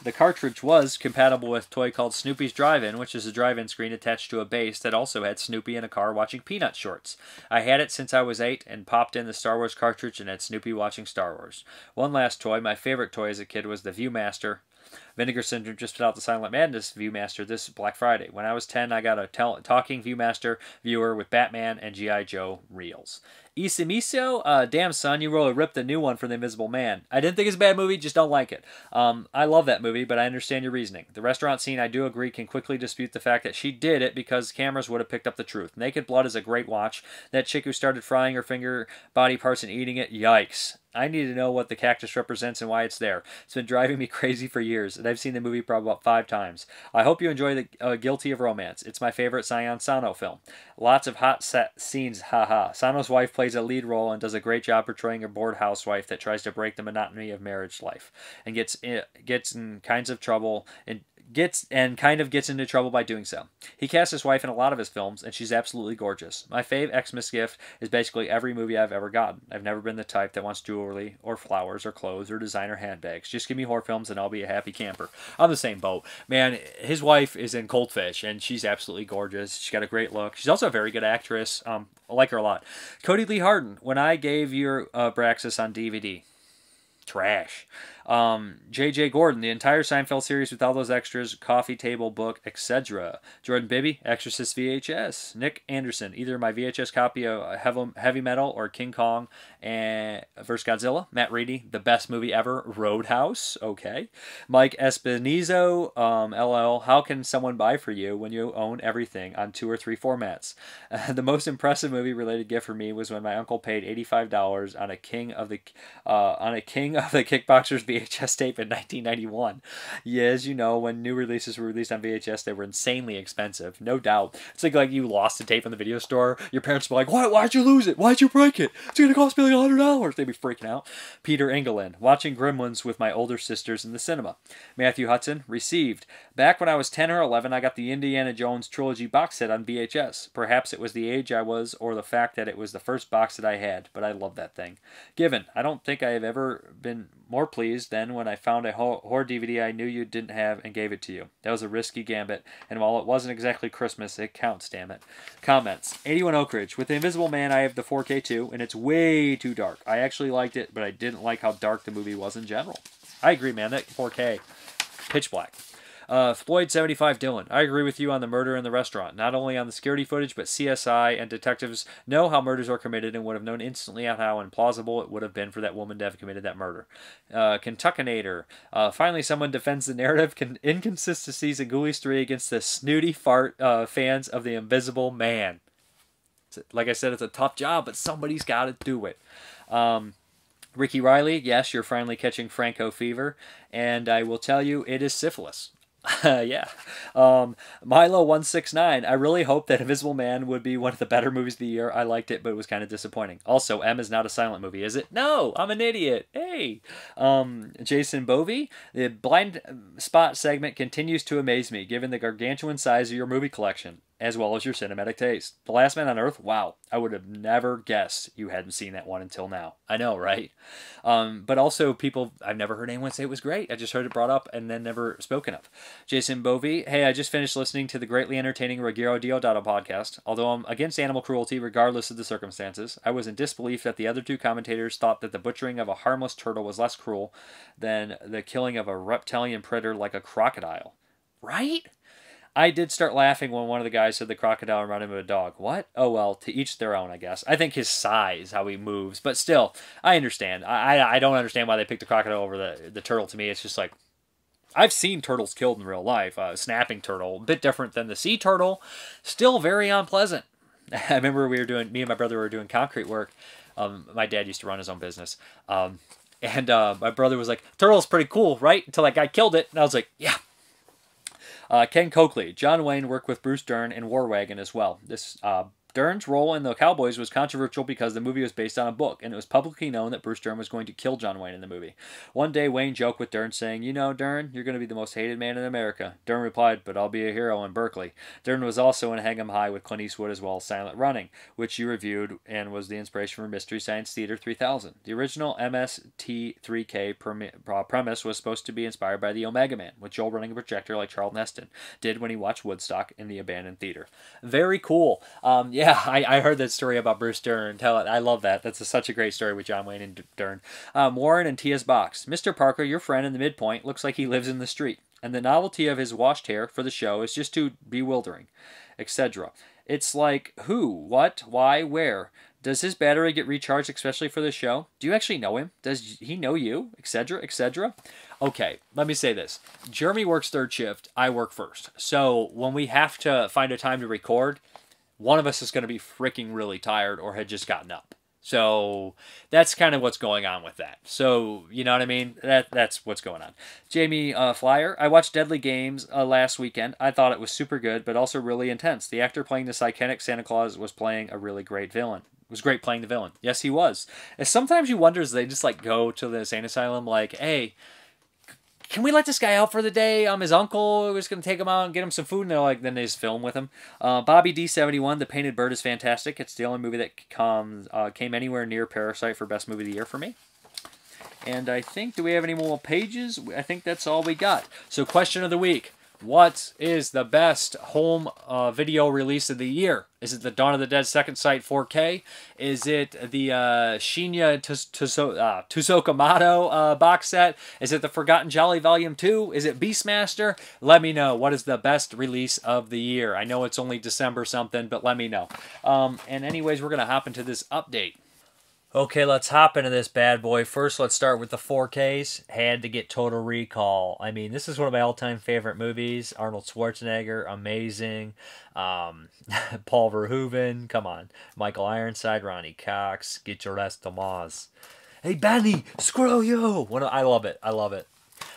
The cartridge was compatible with a toy called Snoopy's Drive-In, which is a drive-in screen attached to a base that also had Snoopy in a car watching Peanut shorts. I had it since I was eight and popped in the Star Wars cartridge and had Snoopy watching Star Wars. One last toy, my favorite toy as a kid was the Viewmaster. Vinegar Syndrome just put out the Silent Madness Viewmaster this Black Friday. When I was 10, I got a talking Viewmaster viewer with Batman and G.I. Joe reels. Isimiso, uh, damn son, you really ripped the new one for The Invisible Man. I didn't think it's a bad movie, just don't like it. Um, I love that movie, but I understand your reasoning. The restaurant scene, I do agree, can quickly dispute the fact that she did it because cameras would have picked up the truth. Naked Blood is a great watch. That chick who started frying her finger body parts and eating it, yikes. I need to know what the cactus represents and why it's there. It's been driving me crazy for years, and I've seen the movie probably about five times. I hope you enjoy the uh, Guilty of Romance. It's my favorite Sion Sono film. Lots of hot set scenes, haha. Sono's wife plays a lead role and does a great job portraying a bored housewife that tries to break the monotony of marriage life and gets in, gets in kinds of trouble and gets and kind of gets into trouble by doing so. He casts his wife in a lot of his films, and she's absolutely gorgeous. My fave Xmas gift is basically every movie I've ever gotten. I've never been the type that wants jewelry or flowers or clothes or designer handbags. Just give me horror films and I'll be a happy camper. On the same boat. Man, his wife is in Cold Fish, and she's absolutely gorgeous. She's got a great look. She's also a very good actress. Um, I like her a lot. Cody Lee Harden, when I gave your uh, Braxis on DVD, trash. Um, J.J. Gordon, the entire Seinfeld series with all those extras, coffee table book, etc. Jordan Bibby, Exorcist VHS. Nick Anderson, either my VHS copy of Heavy Metal or King Kong and vs. Godzilla. Matt Reedy, the best movie ever, Roadhouse. Okay. Mike Espinizo, um, LL, how can someone buy for you when you own everything on two or three formats? Uh, the most impressive movie related gift for me was when my uncle paid $85 on a King of the uh, on a King of the Kickboxers VHS tape in 1991. Yeah, as you know, when new releases were released on VHS, they were insanely expensive, no doubt. It's like like you lost a tape in the video store. Your parents were like, "Why? Why'd you lose it? Why'd you break it? It's gonna cost me like hundred dollars." They'd be freaking out. Peter Engelin, watching Gremlins with my older sisters in the cinema. Matthew Hudson received. Back when I was 10 or 11, I got the Indiana Jones trilogy box set on VHS. Perhaps it was the age I was or the fact that it was the first box that I had, but I love that thing. Given, I don't think I have ever been more pleased than when I found a ho- horror DVD I knew you didn't have and gave it to you. That was a risky gambit, and while it wasn't exactly Christmas, it counts, damn it. Comments 81 Oak Ridge. With The Invisible Man, I have the 4K too, and it's way too dark. I actually liked it, but I didn't like how dark the movie was in general. I agree, man. That 4K, pitch black. Uh, Floyd75 Dylan. I agree with you on the murder in the restaurant. Not only on the security footage, but CSI and detectives know how murders are committed and would have known instantly how implausible it would have been for that woman to have committed that murder. Uh, Kentuckinator. Uh, finally, someone defends the narrative con- inconsistencies in Ghoulies 3 against the snooty fart uh, fans of the Invisible Man. Like I said, it's a tough job, but somebody's got to do it. Um, Ricky Riley, yes, you're finally catching Franco fever, and I will tell you, it is syphilis. yeah. Um, Milo169. I really hope that Invisible Man would be one of the better movies of the year. I liked it, but it was kind of disappointing. Also, M is not a silent movie, is it? No, I'm an idiot. Hey. Um, Jason Bovey. The blind spot segment continues to amaze me, given the gargantuan size of your movie collection as well as your cinematic taste. The Last Man on Earth, wow, I would have never guessed you hadn't seen that one until now. I know, right? Um, but also, people, I've never heard anyone say it was great. I just heard it brought up and then never spoken of. Jason Bovey, hey, I just finished listening to the greatly entertaining Ruggero Deodato podcast. Although I'm against animal cruelty regardless of the circumstances, I was in disbelief that the other two commentators thought that the butchering of a harmless turtle was less cruel than the killing of a reptilian predator like a crocodile. Right? I did start laughing when one of the guys said the crocodile reminded him of a dog. What? Oh well, to each their own, I guess. I think his size, how he moves, but still, I understand. I I, don't understand why they picked the crocodile over the the turtle. To me, it's just like I've seen turtles killed in real life. A snapping turtle, a bit different than the sea turtle, still very unpleasant. I remember we were doing, me and my brother were doing concrete work. Um, my dad used to run his own business. Um, and uh, my brother was like, "Turtle's pretty cool, right?" Until that guy killed it, and I was like, "Yeah, uh, Ken Coakley, John Wayne worked with Bruce Dern in War Wagon as well. This uh, Dern's role in the Cowboys was controversial because the movie was based on a book, and it was publicly known that Bruce Dern was going to kill John Wayne in the movie. One day, Wayne joked with Dern, saying, You know, Dern, you're going to be the most hated man in America. Dern replied, But I'll be a hero in Berkeley. Dern was also in Hang 'em High with Clint Eastwood as well as Silent Running, which you reviewed and was the inspiration for Mystery Science Theater 3000. The original MST3K uh, premise was supposed to be inspired by the Omega Man, with Joel running a projector like Charlton Heston did when he watched Woodstock in the abandoned theater. Very cool. Um, yeah, I, I heard that story about Bruce Dern. Tell it. I love that. That's a, such a great story with John Wayne and Dern. Um, Warren and Tia's box. Mr. Parka, your friend in the midpoint, looks like he lives in the street, and the novelty of his washed hair for the show is just too bewildering, etc. It's like who, what, why, where. Does his battery get recharged especially for the show? Do you actually know him? Does he know you? Etc. Etc. Okay, let me say this. Jeremy works third shift, I work first. So when we have to find a time to record, one of us is going to be freaking really tired or had just gotten up. So that's kind of what's going on with that. So you know what I mean? That that's what's going on. Jamie uh, Flyer, I watched Deadly Games uh, last weekend. I thought it was super good, but also really intense. The actor playing the psychotic Santa Claus was playing a really great villain. It was great playing the villain. Yes, he was. And sometimes you wonder, as they just like go to the insane asylum, like, hey, can we let this guy out for the day? Um, his uncle was going to take him out and get him some food, and they're like, then they just film with him. Uh, Bobby D71, The Painted Bird is fantastic. It's the only movie that comes uh, came anywhere near Parasite for Best Movie of the Year for me. And I think, do we have any more pages? I think that's all we got. So, question of the week. What is the best home uh, video release of the year? Is it the Dawn of the Dead Second Sight 4K? Is it the uh, Shinya uh, Tsukamoto uh, box set? Is it the Forgotten Gialli Volume 2? Is it Beastmaster? Let me know. What is the best release of the year? I know it's only December something, but let me know. Um, and anyways, we're going to hop into this update. Okay, let's hop into this bad boy. First, let's start with the 4Ks. Had to get Total Recall. I mean, this is one of my all time favorite movies. Arnold Schwarzenegger, amazing. Um, Paul Verhoeven, come on. Michael Ironside, Ronny Cox, get your ass to Mars. Hey, Benny, screw you. One, I love it. I love it.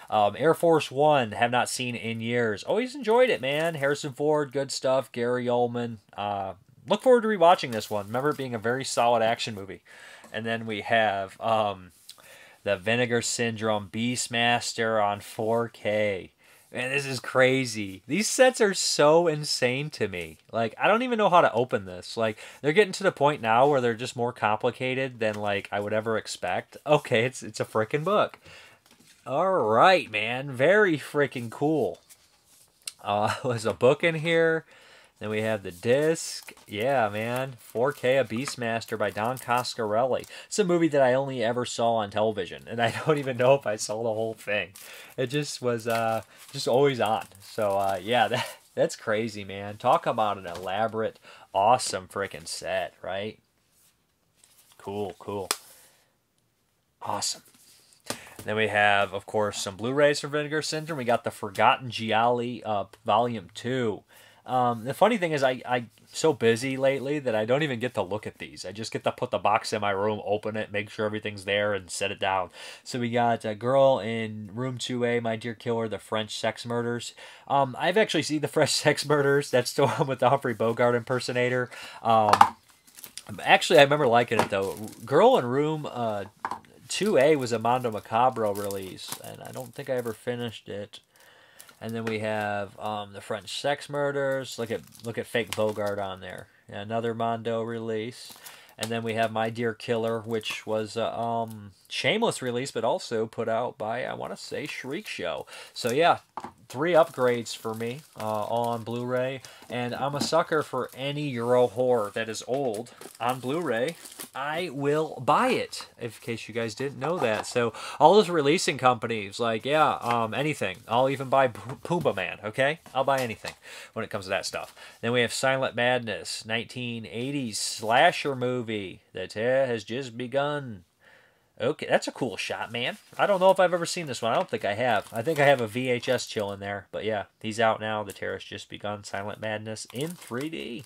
Um, Air Force One, have not seen in years. Always enjoyed it, man. Harrison Ford, good stuff. Gary Oldman. Uh, look forward to rewatching this one. Remember it being a very solid action movie. And then we have um, the Vinegar Syndrome Beastmaster on 4K. Man, this is crazy. These sets are so insane to me. Like, I don't even know how to open this. Like, they're getting to the point now where they're just more complicated than like I would ever expect. Okay, it's it's a freaking book. All right, man. Very freaking cool. Uh, there's a book in here. Then we have the disc. Yeah, man. 4K A Beastmaster by Don Coscarelli. It's a movie that I only ever saw on television, and I don't even know if I saw the whole thing. It just was uh, just always on. So uh, yeah, that that's crazy, man. Talk about an elaborate, awesome freaking set, right? Cool, cool. Awesome. Then we have, of course, some Blu-rays for Vinegar Syndrome. We got the Forgotten Gialli uh, Volume 2. Um, the funny thing is, I, I'm so busy lately that I don't even get to look at these. I just get to put the box in my room, open it, make sure everything's there, and set it down. So we got a girl in room 2A, My Dear Killer, The French Sex Murders. Um, I've actually seen The French Sex Murders. That's the one with the Humphrey Bogart impersonator. Um, actually, I remember liking it, though. Girl in Room uh, 2A was a Mondo Macabro release, and I don't think I ever finished it. And then we have um, the French sex murders. Look at look at fake Bogart on there. Another Mondo release. And then we have My Dear Killer, which was a um, shameless release, but also put out by, I want to say, Shriek Show. So, yeah, three upgrades for me uh, on Blu ray. And I'm a sucker for any Euro horror that is old on Blu ray. I will buy it, in case you guys didn't know that. So, all those releasing companies, like, yeah, um, anything. I'll even buy P- Puma Man, okay? I'll buy anything when it comes to that stuff. Then we have Silent Madness, 1980s slasher movie that uh, has just begun. Okay, that's a cool shot, man. I don't know if I've ever seen this one. I don't think I have. I think I have a VHS chill in there. But yeah, he's out now. The Terror's just begun. Silent Madness in 3D.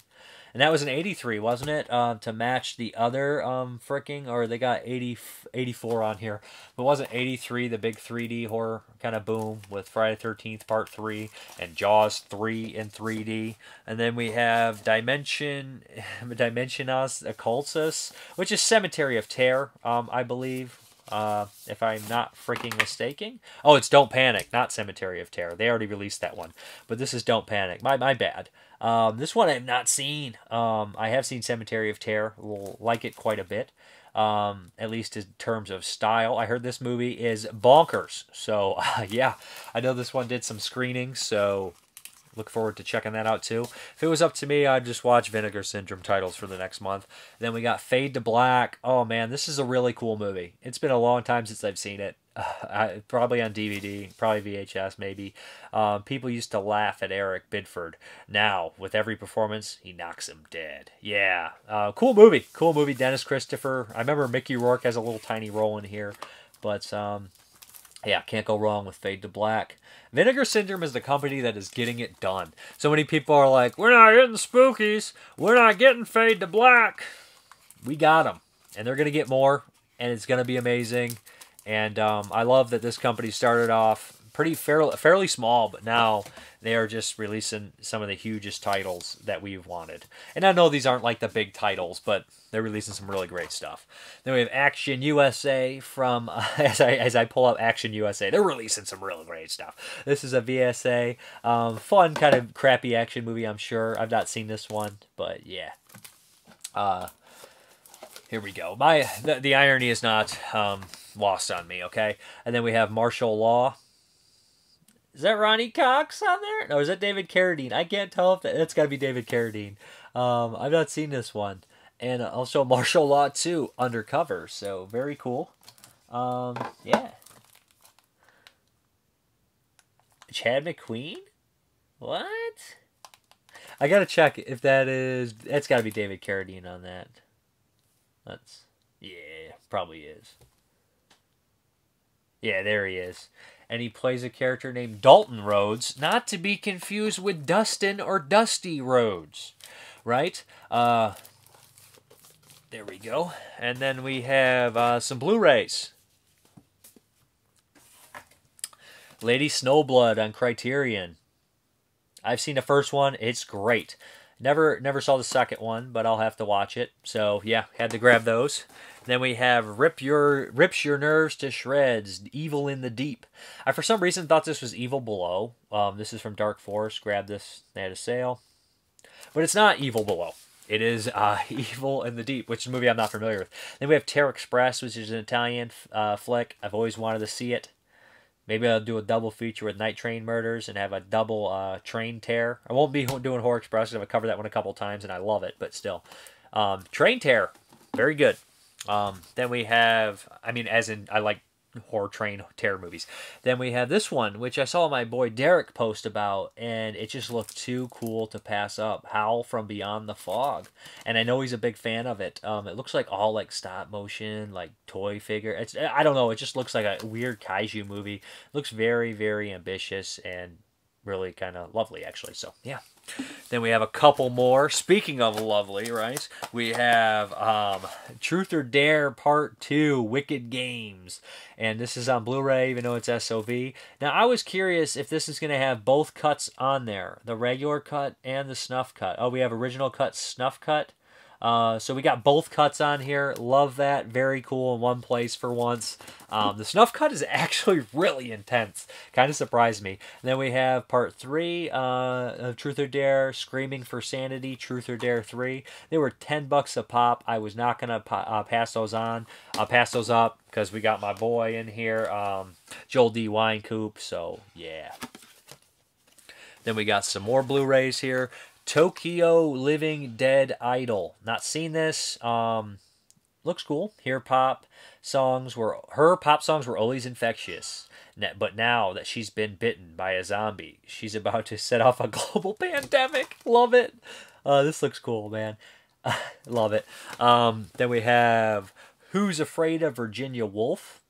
And that was an 83, wasn't it? Uh, to match the other um, fricking, or they got 80, 84 on here. But wasn't 83 the big 3D horror kind of boom with Friday 13th Part 3 and Jaws 3 in 3D? And then we have Dimension, Dimensiones Ocultas, which is Cemetery of Terror, um, I believe. Uh, if I'm not freaking mistaken. Oh, it's Don't Panic, not Cemetery of Terror. They already released that one, but this is Don't Panic. My my bad. Um, this one I have not seen. Um, I have seen Cemetery of Terror. Will like it quite a bit. Um, at least in terms of style. I heard this movie is bonkers. So uh, yeah, I know this one did some screenings. So look forward to checking that out too. If it was up to me, I'd just watch Vinegar Syndrome titles for the next month. Then we got Fade to Black. Oh man, this is a really cool movie. It's been a long time since I've seen it. I, probably on DVD, probably VHS, maybe. Um, people used to laugh at Eric Binford. Now, with every performance, he knocks him dead. Yeah, uh, cool movie. Cool movie. Dennis Christopher. I remember Mickey Rourke has a little tiny role in here, but um, yeah, can't go wrong with Fade to Black. Vinegar Syndrome is the company that is getting it done. So many people are like, we're not getting spookies. We're not getting Fade to Black. We got them. And they're going to get more. And it's going to be amazing. And um, I love that this company started off pretty fairly, fairly small, but now they are just releasing some of the hugest titles that we've wanted. And I know these aren't like the big titles, but they're releasing some really great stuff. Then we have Action USA from uh, as I as I pull up Action USA, they're releasing some really great stuff. This is a VSA, um, fun kind of crappy action movie. I'm sure I've not seen this one, but yeah. Uh, here we go. My the, the irony is not um, lost on me. Okay, and then we have Martial Law. Is that Ronny Cox on there? No, is that David Carradine? I can't tell if that, that's got to be David Carradine. Um, I've not seen this one. And also Martial Law 2 Undercover. So very cool. Um, yeah. Chad McQueen? What? I gotta check if that is. That's gotta be David Carradine on that. That's. Yeah, probably is. Yeah, there he is. And he plays a character named Dalton Rhodes, not to be confused with Dustin or Dusty Rhodes. Right? Uh, there we go. And then we have uh, some Blu rays Lady Snowblood on Criterion. I've seen the first one, it's great. Never never saw the second one, but I'll have to watch it. So yeah, had to grab those. Then we have Rip Your Rips Your Nerves to Shreds, Evil in the Deep. I for some reason thought this was Evil Below. Um, this is from Dark Force. Grab this. They had a sale. But it's not Evil Below. It is uh, Evil in the Deep, which is a movie I'm not familiar with. Then we have Terror Express, which is an Italian uh, flick. I've always wanted to see it. Maybe I'll do a double feature with Night Train Murders and have a double uh, Train Tear. I won't be doing Horror Express because I've covered that one a couple times and I love it, but still. Um, Train Tear, very good. Um, then we have, I mean, as in, I like horror train terror movies. Then we have this one, which I saw my boy Derek post about, and it just looked too cool to pass up. Howl from Beyond the Fog, and I know he's a big fan of it. Um, it looks like all like stop motion, like toy figure. It's I don't know. It just looks like a weird kaiju movie. It looks very very ambitious and really kind of lovely actually. So yeah. Then we have a couple more. Speaking of lovely, right? We have um, Truth or Dare Part 2 Wicked Games. And this is on Blu ray, even though it's SOV. Now, I was curious if this is going to have both cuts on there the regular cut and the snuff cut. Oh, we have original cut, snuff cut. Uh, so we got both cuts on here. Love that. Very cool in one place for once. Um, the snuff cut is actually really intense. Kind of surprised me. And then we have part three uh, of Truth or Dare, Screaming for Sanity, Truth or Dare 3. They were 10 bucks a pop. I was not going to uh, pass those on. I'll pass those up because we got my boy in here, um, Joel D. Wynkoop. So, yeah. Then we got some more Blu-rays here. Tokyo Living Dead Idol. Not seen this. Um, looks cool. Here pop songs were her pop songs were always infectious. But now that she's been bitten by a zombie, she's about to set off a global pandemic. Love it. Uh, this looks cool, man. love it. Um, then we have Who's Afraid of Virginia Woolf?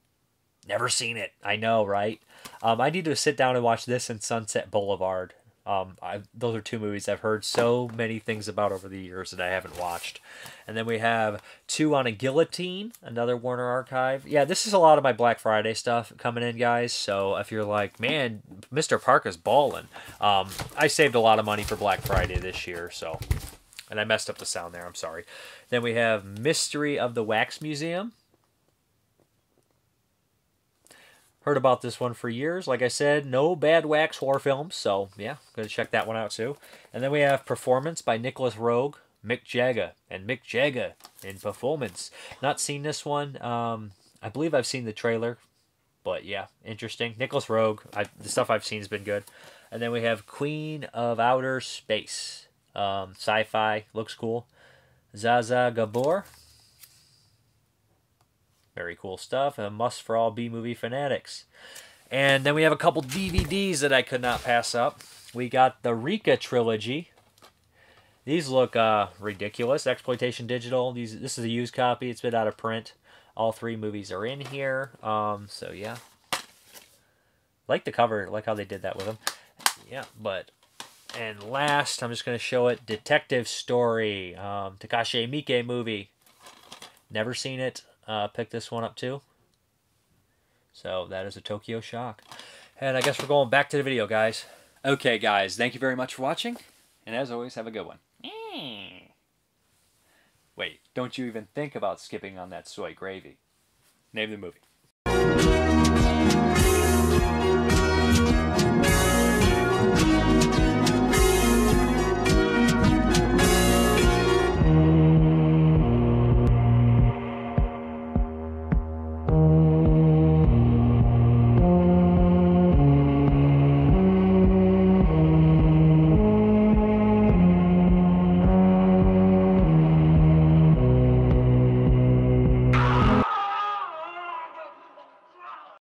Never seen it. I know, right? Um, I need to sit down and watch this and Sunset Boulevard. Um, I, those are two movies I've heard so many things about over the years that I haven't watched. And then we have Two on a Guillotine, another Warner Archive. Yeah, this is a lot of my Black Friday stuff coming in, guys. So if you're like, man, Mr. Park is balling, um, I saved a lot of money for Black Friday this year. So, and I messed up the sound there. I'm sorry. Then we have Mystery of the Wax Museum. Heard about this one for years. Like I said, no bad wax horror films, so yeah, gonna check that one out too. And then we have Performance by Nicolas Roeg, Mick Jagger, and Mick Jagger in Performance. Not seen this one. Um, I believe I've seen the trailer, but yeah, interesting. Nicolas Roeg, I, the stuff I've seen has been good. And then we have Queen of Outer Space, um, sci-fi, looks cool. Zsa Gabor, very cool stuff. A must for all B movie fanatics. And then we have a couple DVDs that I could not pass up. We got the Rika trilogy. These look uh, ridiculous. Exploitation Digital. These this is a used copy. It's been out of print. All three movies are in here. Um, so yeah, like the cover. Like how they did that with them. Yeah, but and last, I'm just gonna show it. Detective Story. Um, Takashi Miike movie. Never seen it uh, picked this one up too. So that is a Tokyo Shock. And I guess we're going back to the video, guys. Okay, guys, thank you very much for watching. And as always, have a good one. Wait, don't you even think about skipping on that soy gravy. Name the movie.